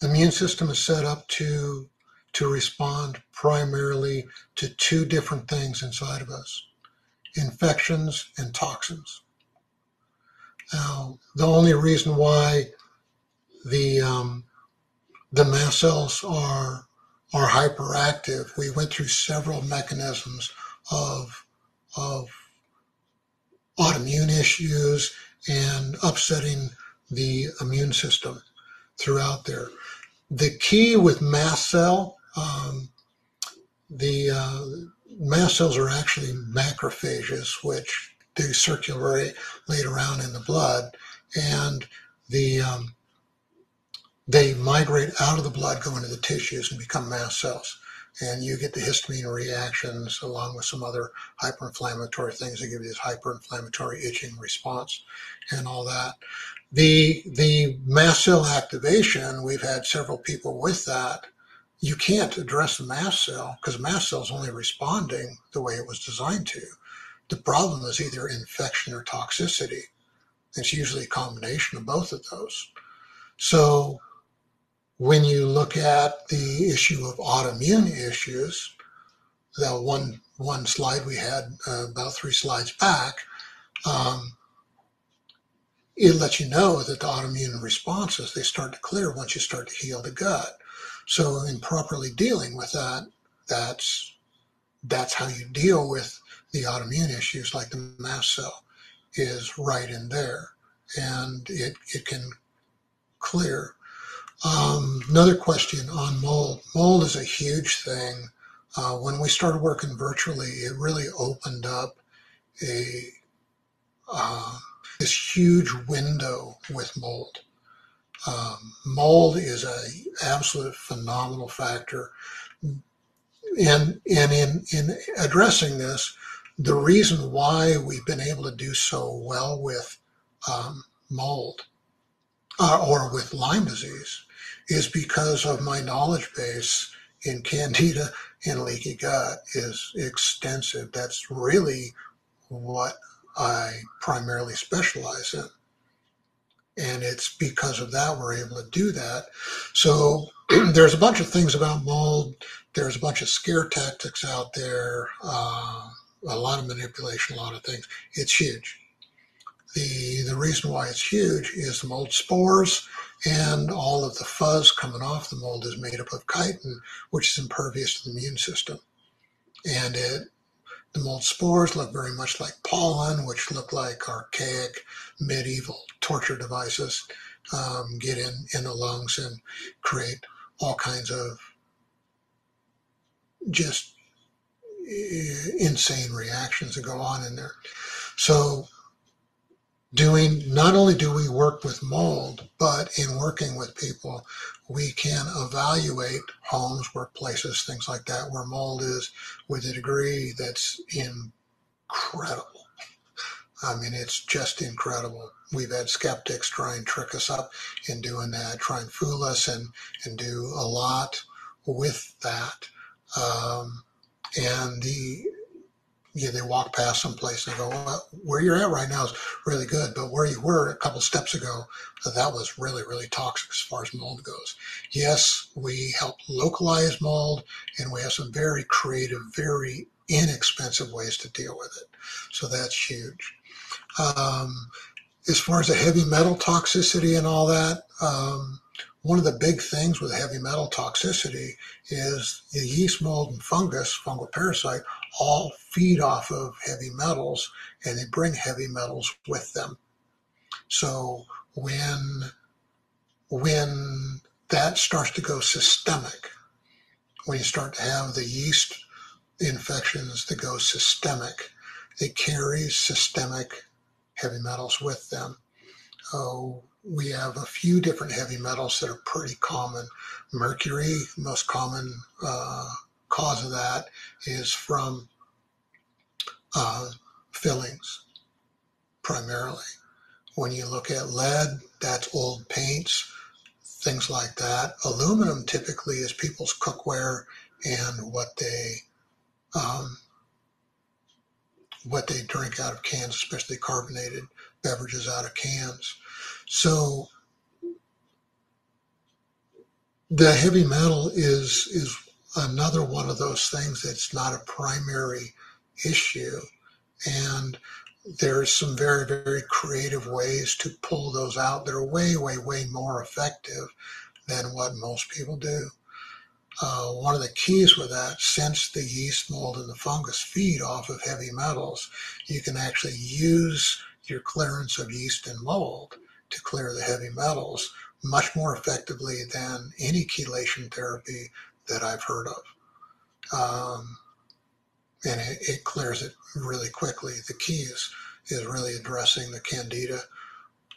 the immune system is set up to to respond primarily to two different things inside of us infections and toxins. Now, the only reason why the um, the mast cells are are hyperactive, we went through several mechanisms of of autoimmune issues and upsetting the immune system throughout there. The key with mast cell, um, the uh, mast cells are actually macrophages, which do circulate around in the blood, and the um, they migrate out of the blood, go into the tissues, and become mast cells. And you get the histamine reactions along with some other hyperinflammatory things that give you this hyperinflammatory itching response and all that. The the mast cell activation, we've had several people with that. You can't address the mast cell because the mast cell is only responding the way it was designed to. The problem is either infection or toxicity. It's usually a combination of both of those. So when you look at the issue of autoimmune issues, the one one slide we had uh, about three slides back, um, it lets you know that the autoimmune responses they start to clear once you start to heal the gut. So in properly dealing with that, that's that's how you deal with the autoimmune issues like the mast cell is right in there and it, it can clear. Um, another question on mold. Mold is a huge thing. Uh, when we started working virtually, it really opened up a uh, this huge window with mold. Um, mold is a absolute phenomenal factor, and and in in addressing this, the reason why we've been able to do so well with um, mold uh, or with Lyme disease is because of my knowledge base in candida and leaky gut is extensive. That's really what I primarily specialize in. And it's because of that we're able to do that. So there's a bunch of things about mold. There's a bunch of scare tactics out there, uh, a lot of manipulation, a lot of things. It's huge. The, the reason why it's huge is the mold spores and all of the fuzz coming off the mold is made up of chitin, which is impervious to the immune system. And it, the mold spores look very much like pollen, which look like archaic medieval torture devices, um, get in, in the lungs and create all kinds of just eh, insane reactions that go on in there. So doing not only do we work with mold, but in working with people, we can evaluate homes, workplaces, things like that, where mold is with a degree that's incredible. I mean, it's just incredible. We've had skeptics try and trick us up in doing that, try and fool us and, and do a lot with that. Um, and the yeah, they walk past someplace and go, well, where you're at right now is really good, but where you were a couple steps ago, that was really, really toxic as far as mold goes. Yes, we help localize mold and we have some very creative, very inexpensive ways to deal with it. So that's huge. Um, as far as the heavy metal toxicity and all that, um, one of the big things with heavy metal toxicity is the yeast mold and fungus, fungal parasite, all feed off of heavy metals and they bring heavy metals with them. So when when that starts to go systemic, when you start to have the yeast infections that go systemic, they carry systemic heavy metals with them. Oh, we have a few different heavy metals that are pretty common. Mercury, most common uh, cause of that is from uh, fillings, primarily. When you look at lead, that's old paints, things like that. Aluminum typically is people's cookware and what they um, what they drink out of cans, especially carbonated beverages out of cans. So the heavy metal is is another one of those things that's not a primary issue. And there's some very, very creative ways to pull those out that are way, way, way more effective than what most people do. Uh, one of the keys with that, since the yeast mold and the fungus feed off of heavy metals, you can actually use your clearance of yeast and mold to clear the heavy metals much more effectively than any chelation therapy that I've heard of. Um, and it, it, clears it really quickly. The key is, is really addressing the candida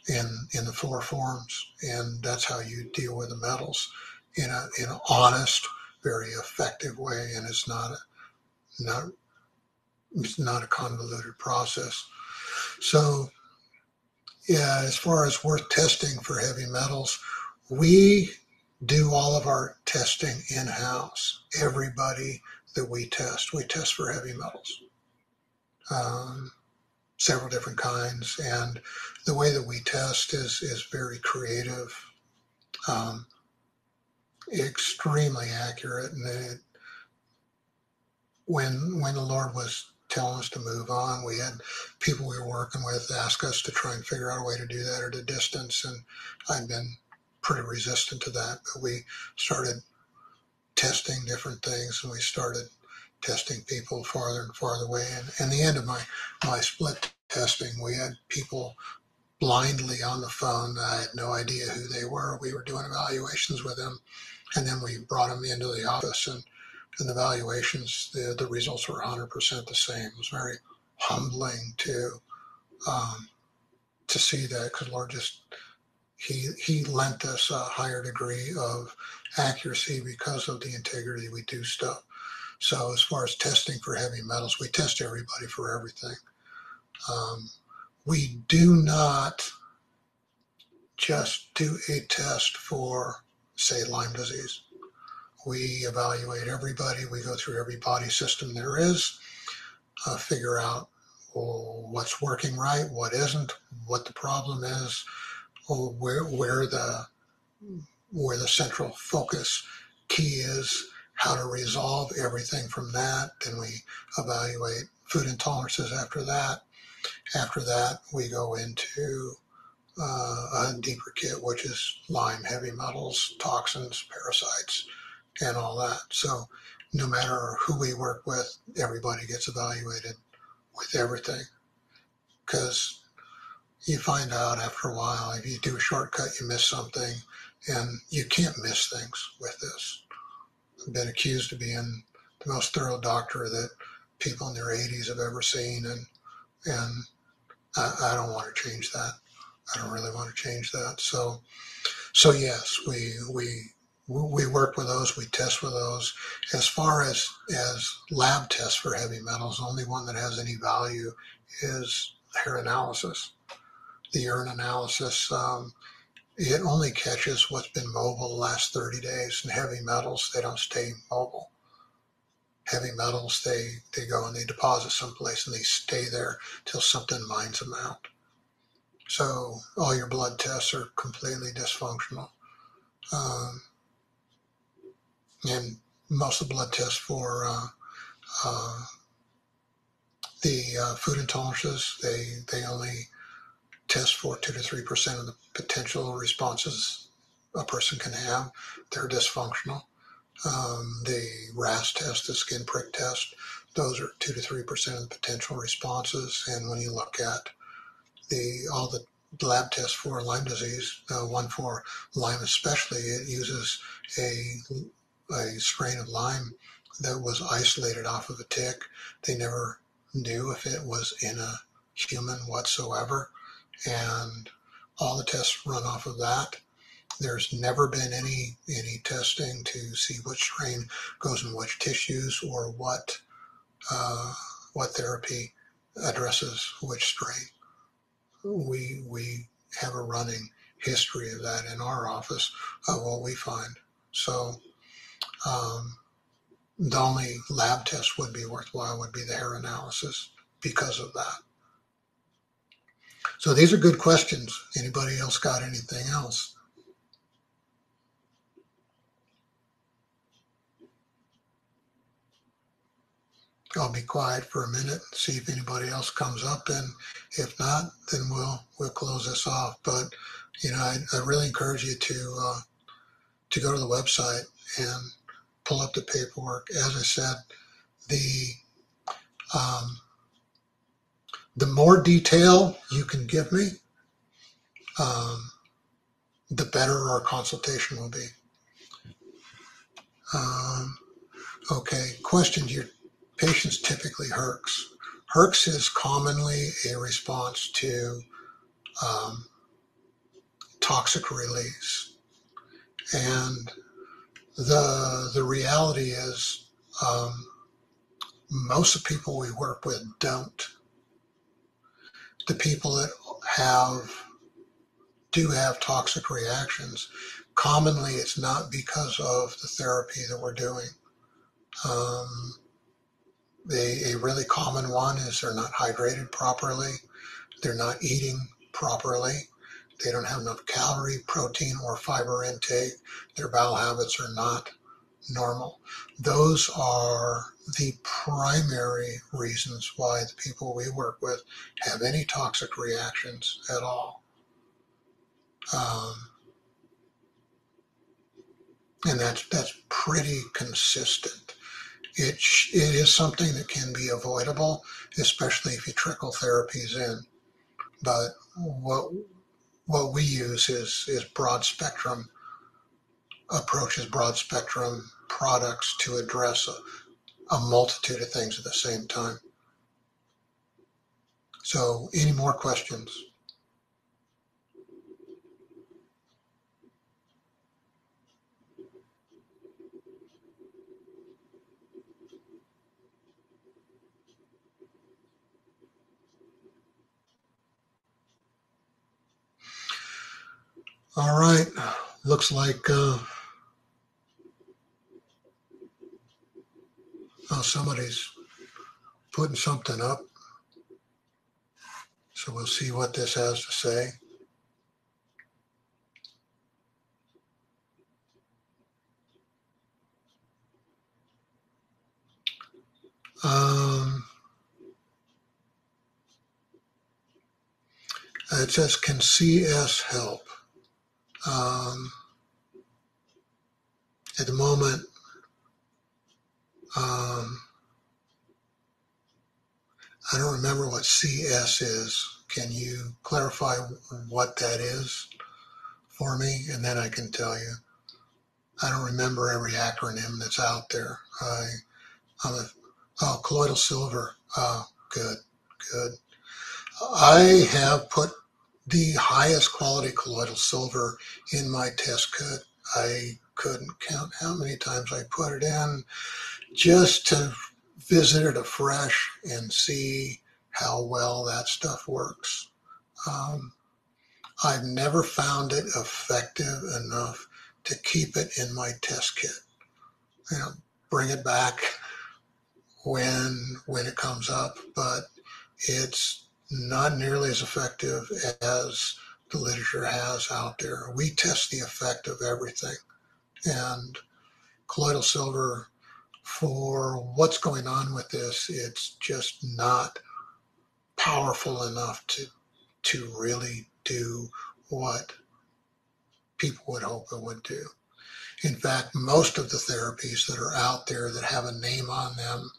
in in the four forms, and that's how you deal with the metals in a in an honest, very effective way, and it's not a, not it's not a convoluted process. So, yeah, as far as worth testing for heavy metals, we do all of our testing in house. Everybody that we test, we test for heavy metals. Um, several different kinds, and the way that we test is is very creative, um, extremely accurate, and it, when when the Lord was telling us to move on, we had people we were working with ask us to try and figure out a way to do that at a distance, and I'd been pretty resistant to that, but we started testing different things, and we started testing people farther and farther away. And, and the end of my, my split testing, we had people blindly on the phone. I had no idea who they were. We were doing evaluations with them, and then we brought them into the office, and, and the evaluations, the, the results were 100% the same. It was very humbling to um, to see that because Lord just he he lent us a higher degree of accuracy because of the integrity we do stuff. So as far as testing for heavy metals, we test everybody for everything. Um, we do not just do a test for, say, Lyme disease. We evaluate everybody. We go through every body system there is, uh, figure out what's working right, what isn't, what the problem is, where where the where the central focus key is, how to resolve everything from that. Then we evaluate food intolerances after that. After that, we go into uh, a deeper kit, which is Lyme, heavy metals, toxins, parasites, and all that. So, no matter who we work with, everybody gets evaluated with everything. Because you find out after a while, if you do a shortcut, you miss something, and you can't miss things with this I've been accused of being the most thorough doctor that people in their 80s have ever seen, and and I, I don't want to change that. I don't really want to change that. So, so yes, we we we work with those. We test with those. As far as as lab tests for heavy metals, the only one that has any value is hair analysis. The urine analysis. Um, it only catches what's been mobile the last 30 days. And heavy metals, they don't stay mobile. Heavy metals, they, they go and they deposit someplace and they stay there till something mines them out. So all your blood tests are completely dysfunctional. Um, and most of blood tests for uh, uh, the uh, food intolerances, they, they only test for two to three percent of the potential responses a person can have. They're dysfunctional. Um, the RAST test, the skin prick test, those are two to three percent of the potential responses. And when you look at the all the lab tests for Lyme disease, uh, one for Lyme especially, it uses a a strain of Lyme that was isolated off of a tick. They never knew if it was in a human whatsoever and all the tests run off of that. There's never been any any testing to see which strain goes in which tissues or what uh, what therapy addresses which strain. We we have a running history of that in our office of what we find. So um, the only lab test would be worthwhile would be the hair analysis because of that. So these are good questions. Anybody else got anything else? I'll be quiet for a minute, and see if anybody else comes up, and if not, then we'll we'll close this off. But you know, I, I really encourage you to uh, to go to the website and pull up the paperwork. As I said, the um, the more detail you can give me, um, the better our consultation will be. Um, okay, question your patients typically herx. Herx is commonly a response to um, toxic release. And the the reality is um, most of the people we work with don't. The people that have do have toxic reactions, commonly it's not because of the therapy that we're doing. Um, a, a really common one is they're not hydrated properly, they're not eating properly, they don't have enough calorie, protein, or fiber intake, their bowel habits are not normal. Those are the primary reasons why the people we work with have any toxic reactions at all. Um, and that's that's pretty consistent. It it is something that can be avoidable, especially if you trickle therapies in. But what what we use is is broad spectrum approaches, broad spectrum products to address a, a multitude of things at the same time. So, any more questions? All right, looks like uh, oh, somebody's putting something up. So we'll see what this has to say. Um, it says, can CS help? Um, at the moment, um, I don't remember what CS is. Can you clarify what that is for me? And then I can tell you. I don't remember every acronym that's out there. I, I'm a, oh, colloidal silver. Oh, good, good. I have put the highest quality colloidal silver in my test kit. I couldn't count how many times I put it in just to visit it afresh and see how well that stuff works. Um, I've never found it effective enough to keep it in my test kit. You know, bring it back when when it comes up, but it's not nearly as effective as the literature has out there. We test the effect of everything. And colloidal silver, for what's going on with this, it's just not powerful enough to to really do what people would hope it would do. In fact, most of the therapies that are out there that have a name on them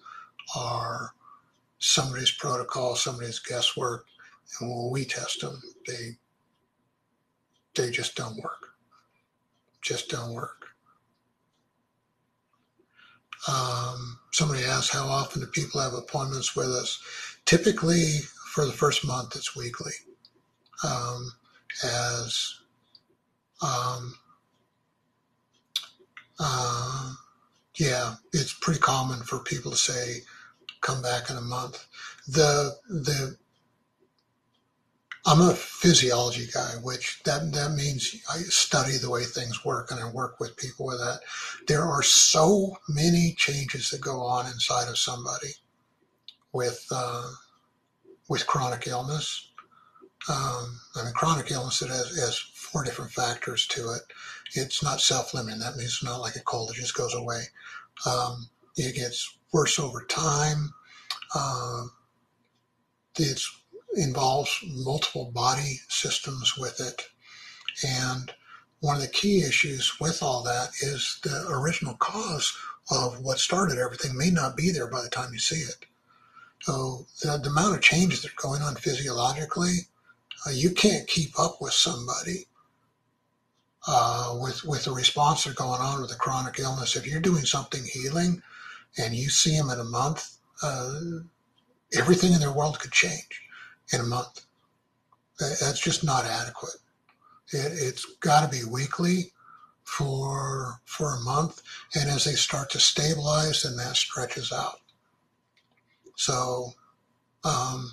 are somebody's protocol, somebody's guesswork, and when we test them, they they just don't work. Just don't work. Um, somebody asked how often do people have appointments with us? Typically, for the first month, it's weekly. Um, as um, uh, yeah, it's pretty common for people to say come back in a month. The the I'm a physiology guy, which that that means I study the way things work and I work with people with that. There are so many changes that go on inside of somebody with uh, with chronic illness. Um, I mean, chronic illness it has, has four different factors to it. It's not self-limiting. That means it's not like a cold that just goes away. Um, it gets worse over time. Uh, it involves multiple body systems with it. And one of the key issues with all that is the original cause of what started everything may not be there by the time you see it. So the, the amount of changes that are going on physiologically, uh, you can't keep up with somebody uh, with with the response that's going on with a chronic illness. If you're doing something healing, and you see them in a month, uh, everything in their world could change in a month. That's just not adequate. It, it's got to be weekly for for a month, and as they start to stabilize, then that stretches out. So, um,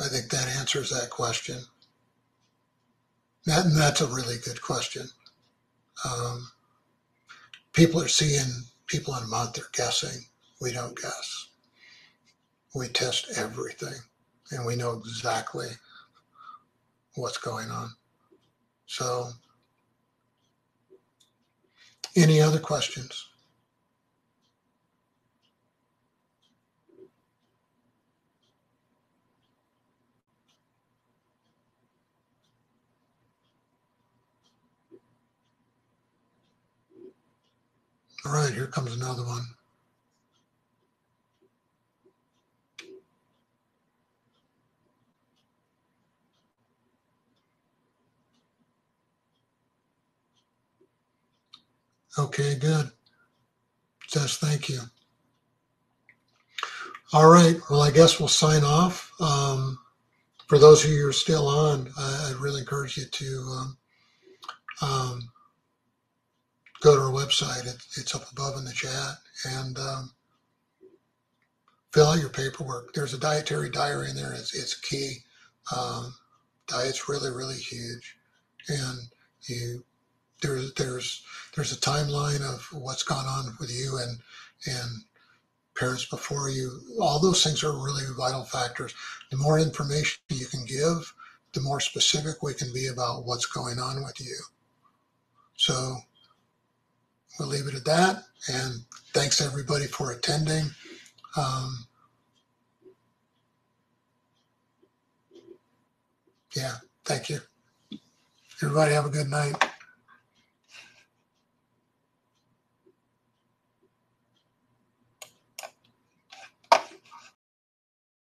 I think that answers that question. That, and that's a really good question. Um, people are seeing people in a month, they're guessing. We don't guess. We test everything and we know exactly what's going on. So, any other questions? All right, here comes another one. Okay, good. Says thank you. All right, well, I guess we'll sign off. Um, for those of you who are still on, I, I really encourage you to um, um, go to our website. It, it's up above in the chat and um, fill out your paperwork. There's a dietary diary in there. It's, it's key. Um, diet's really, really huge. And you there's there's there's a timeline of what's gone on with you and and parents before you. All those things are really vital factors. The more information you can give, the more specific we can be about what's going on with you. So we'll leave it at that. And thanks everybody for attending. Um, yeah, thank you. Everybody have a good night.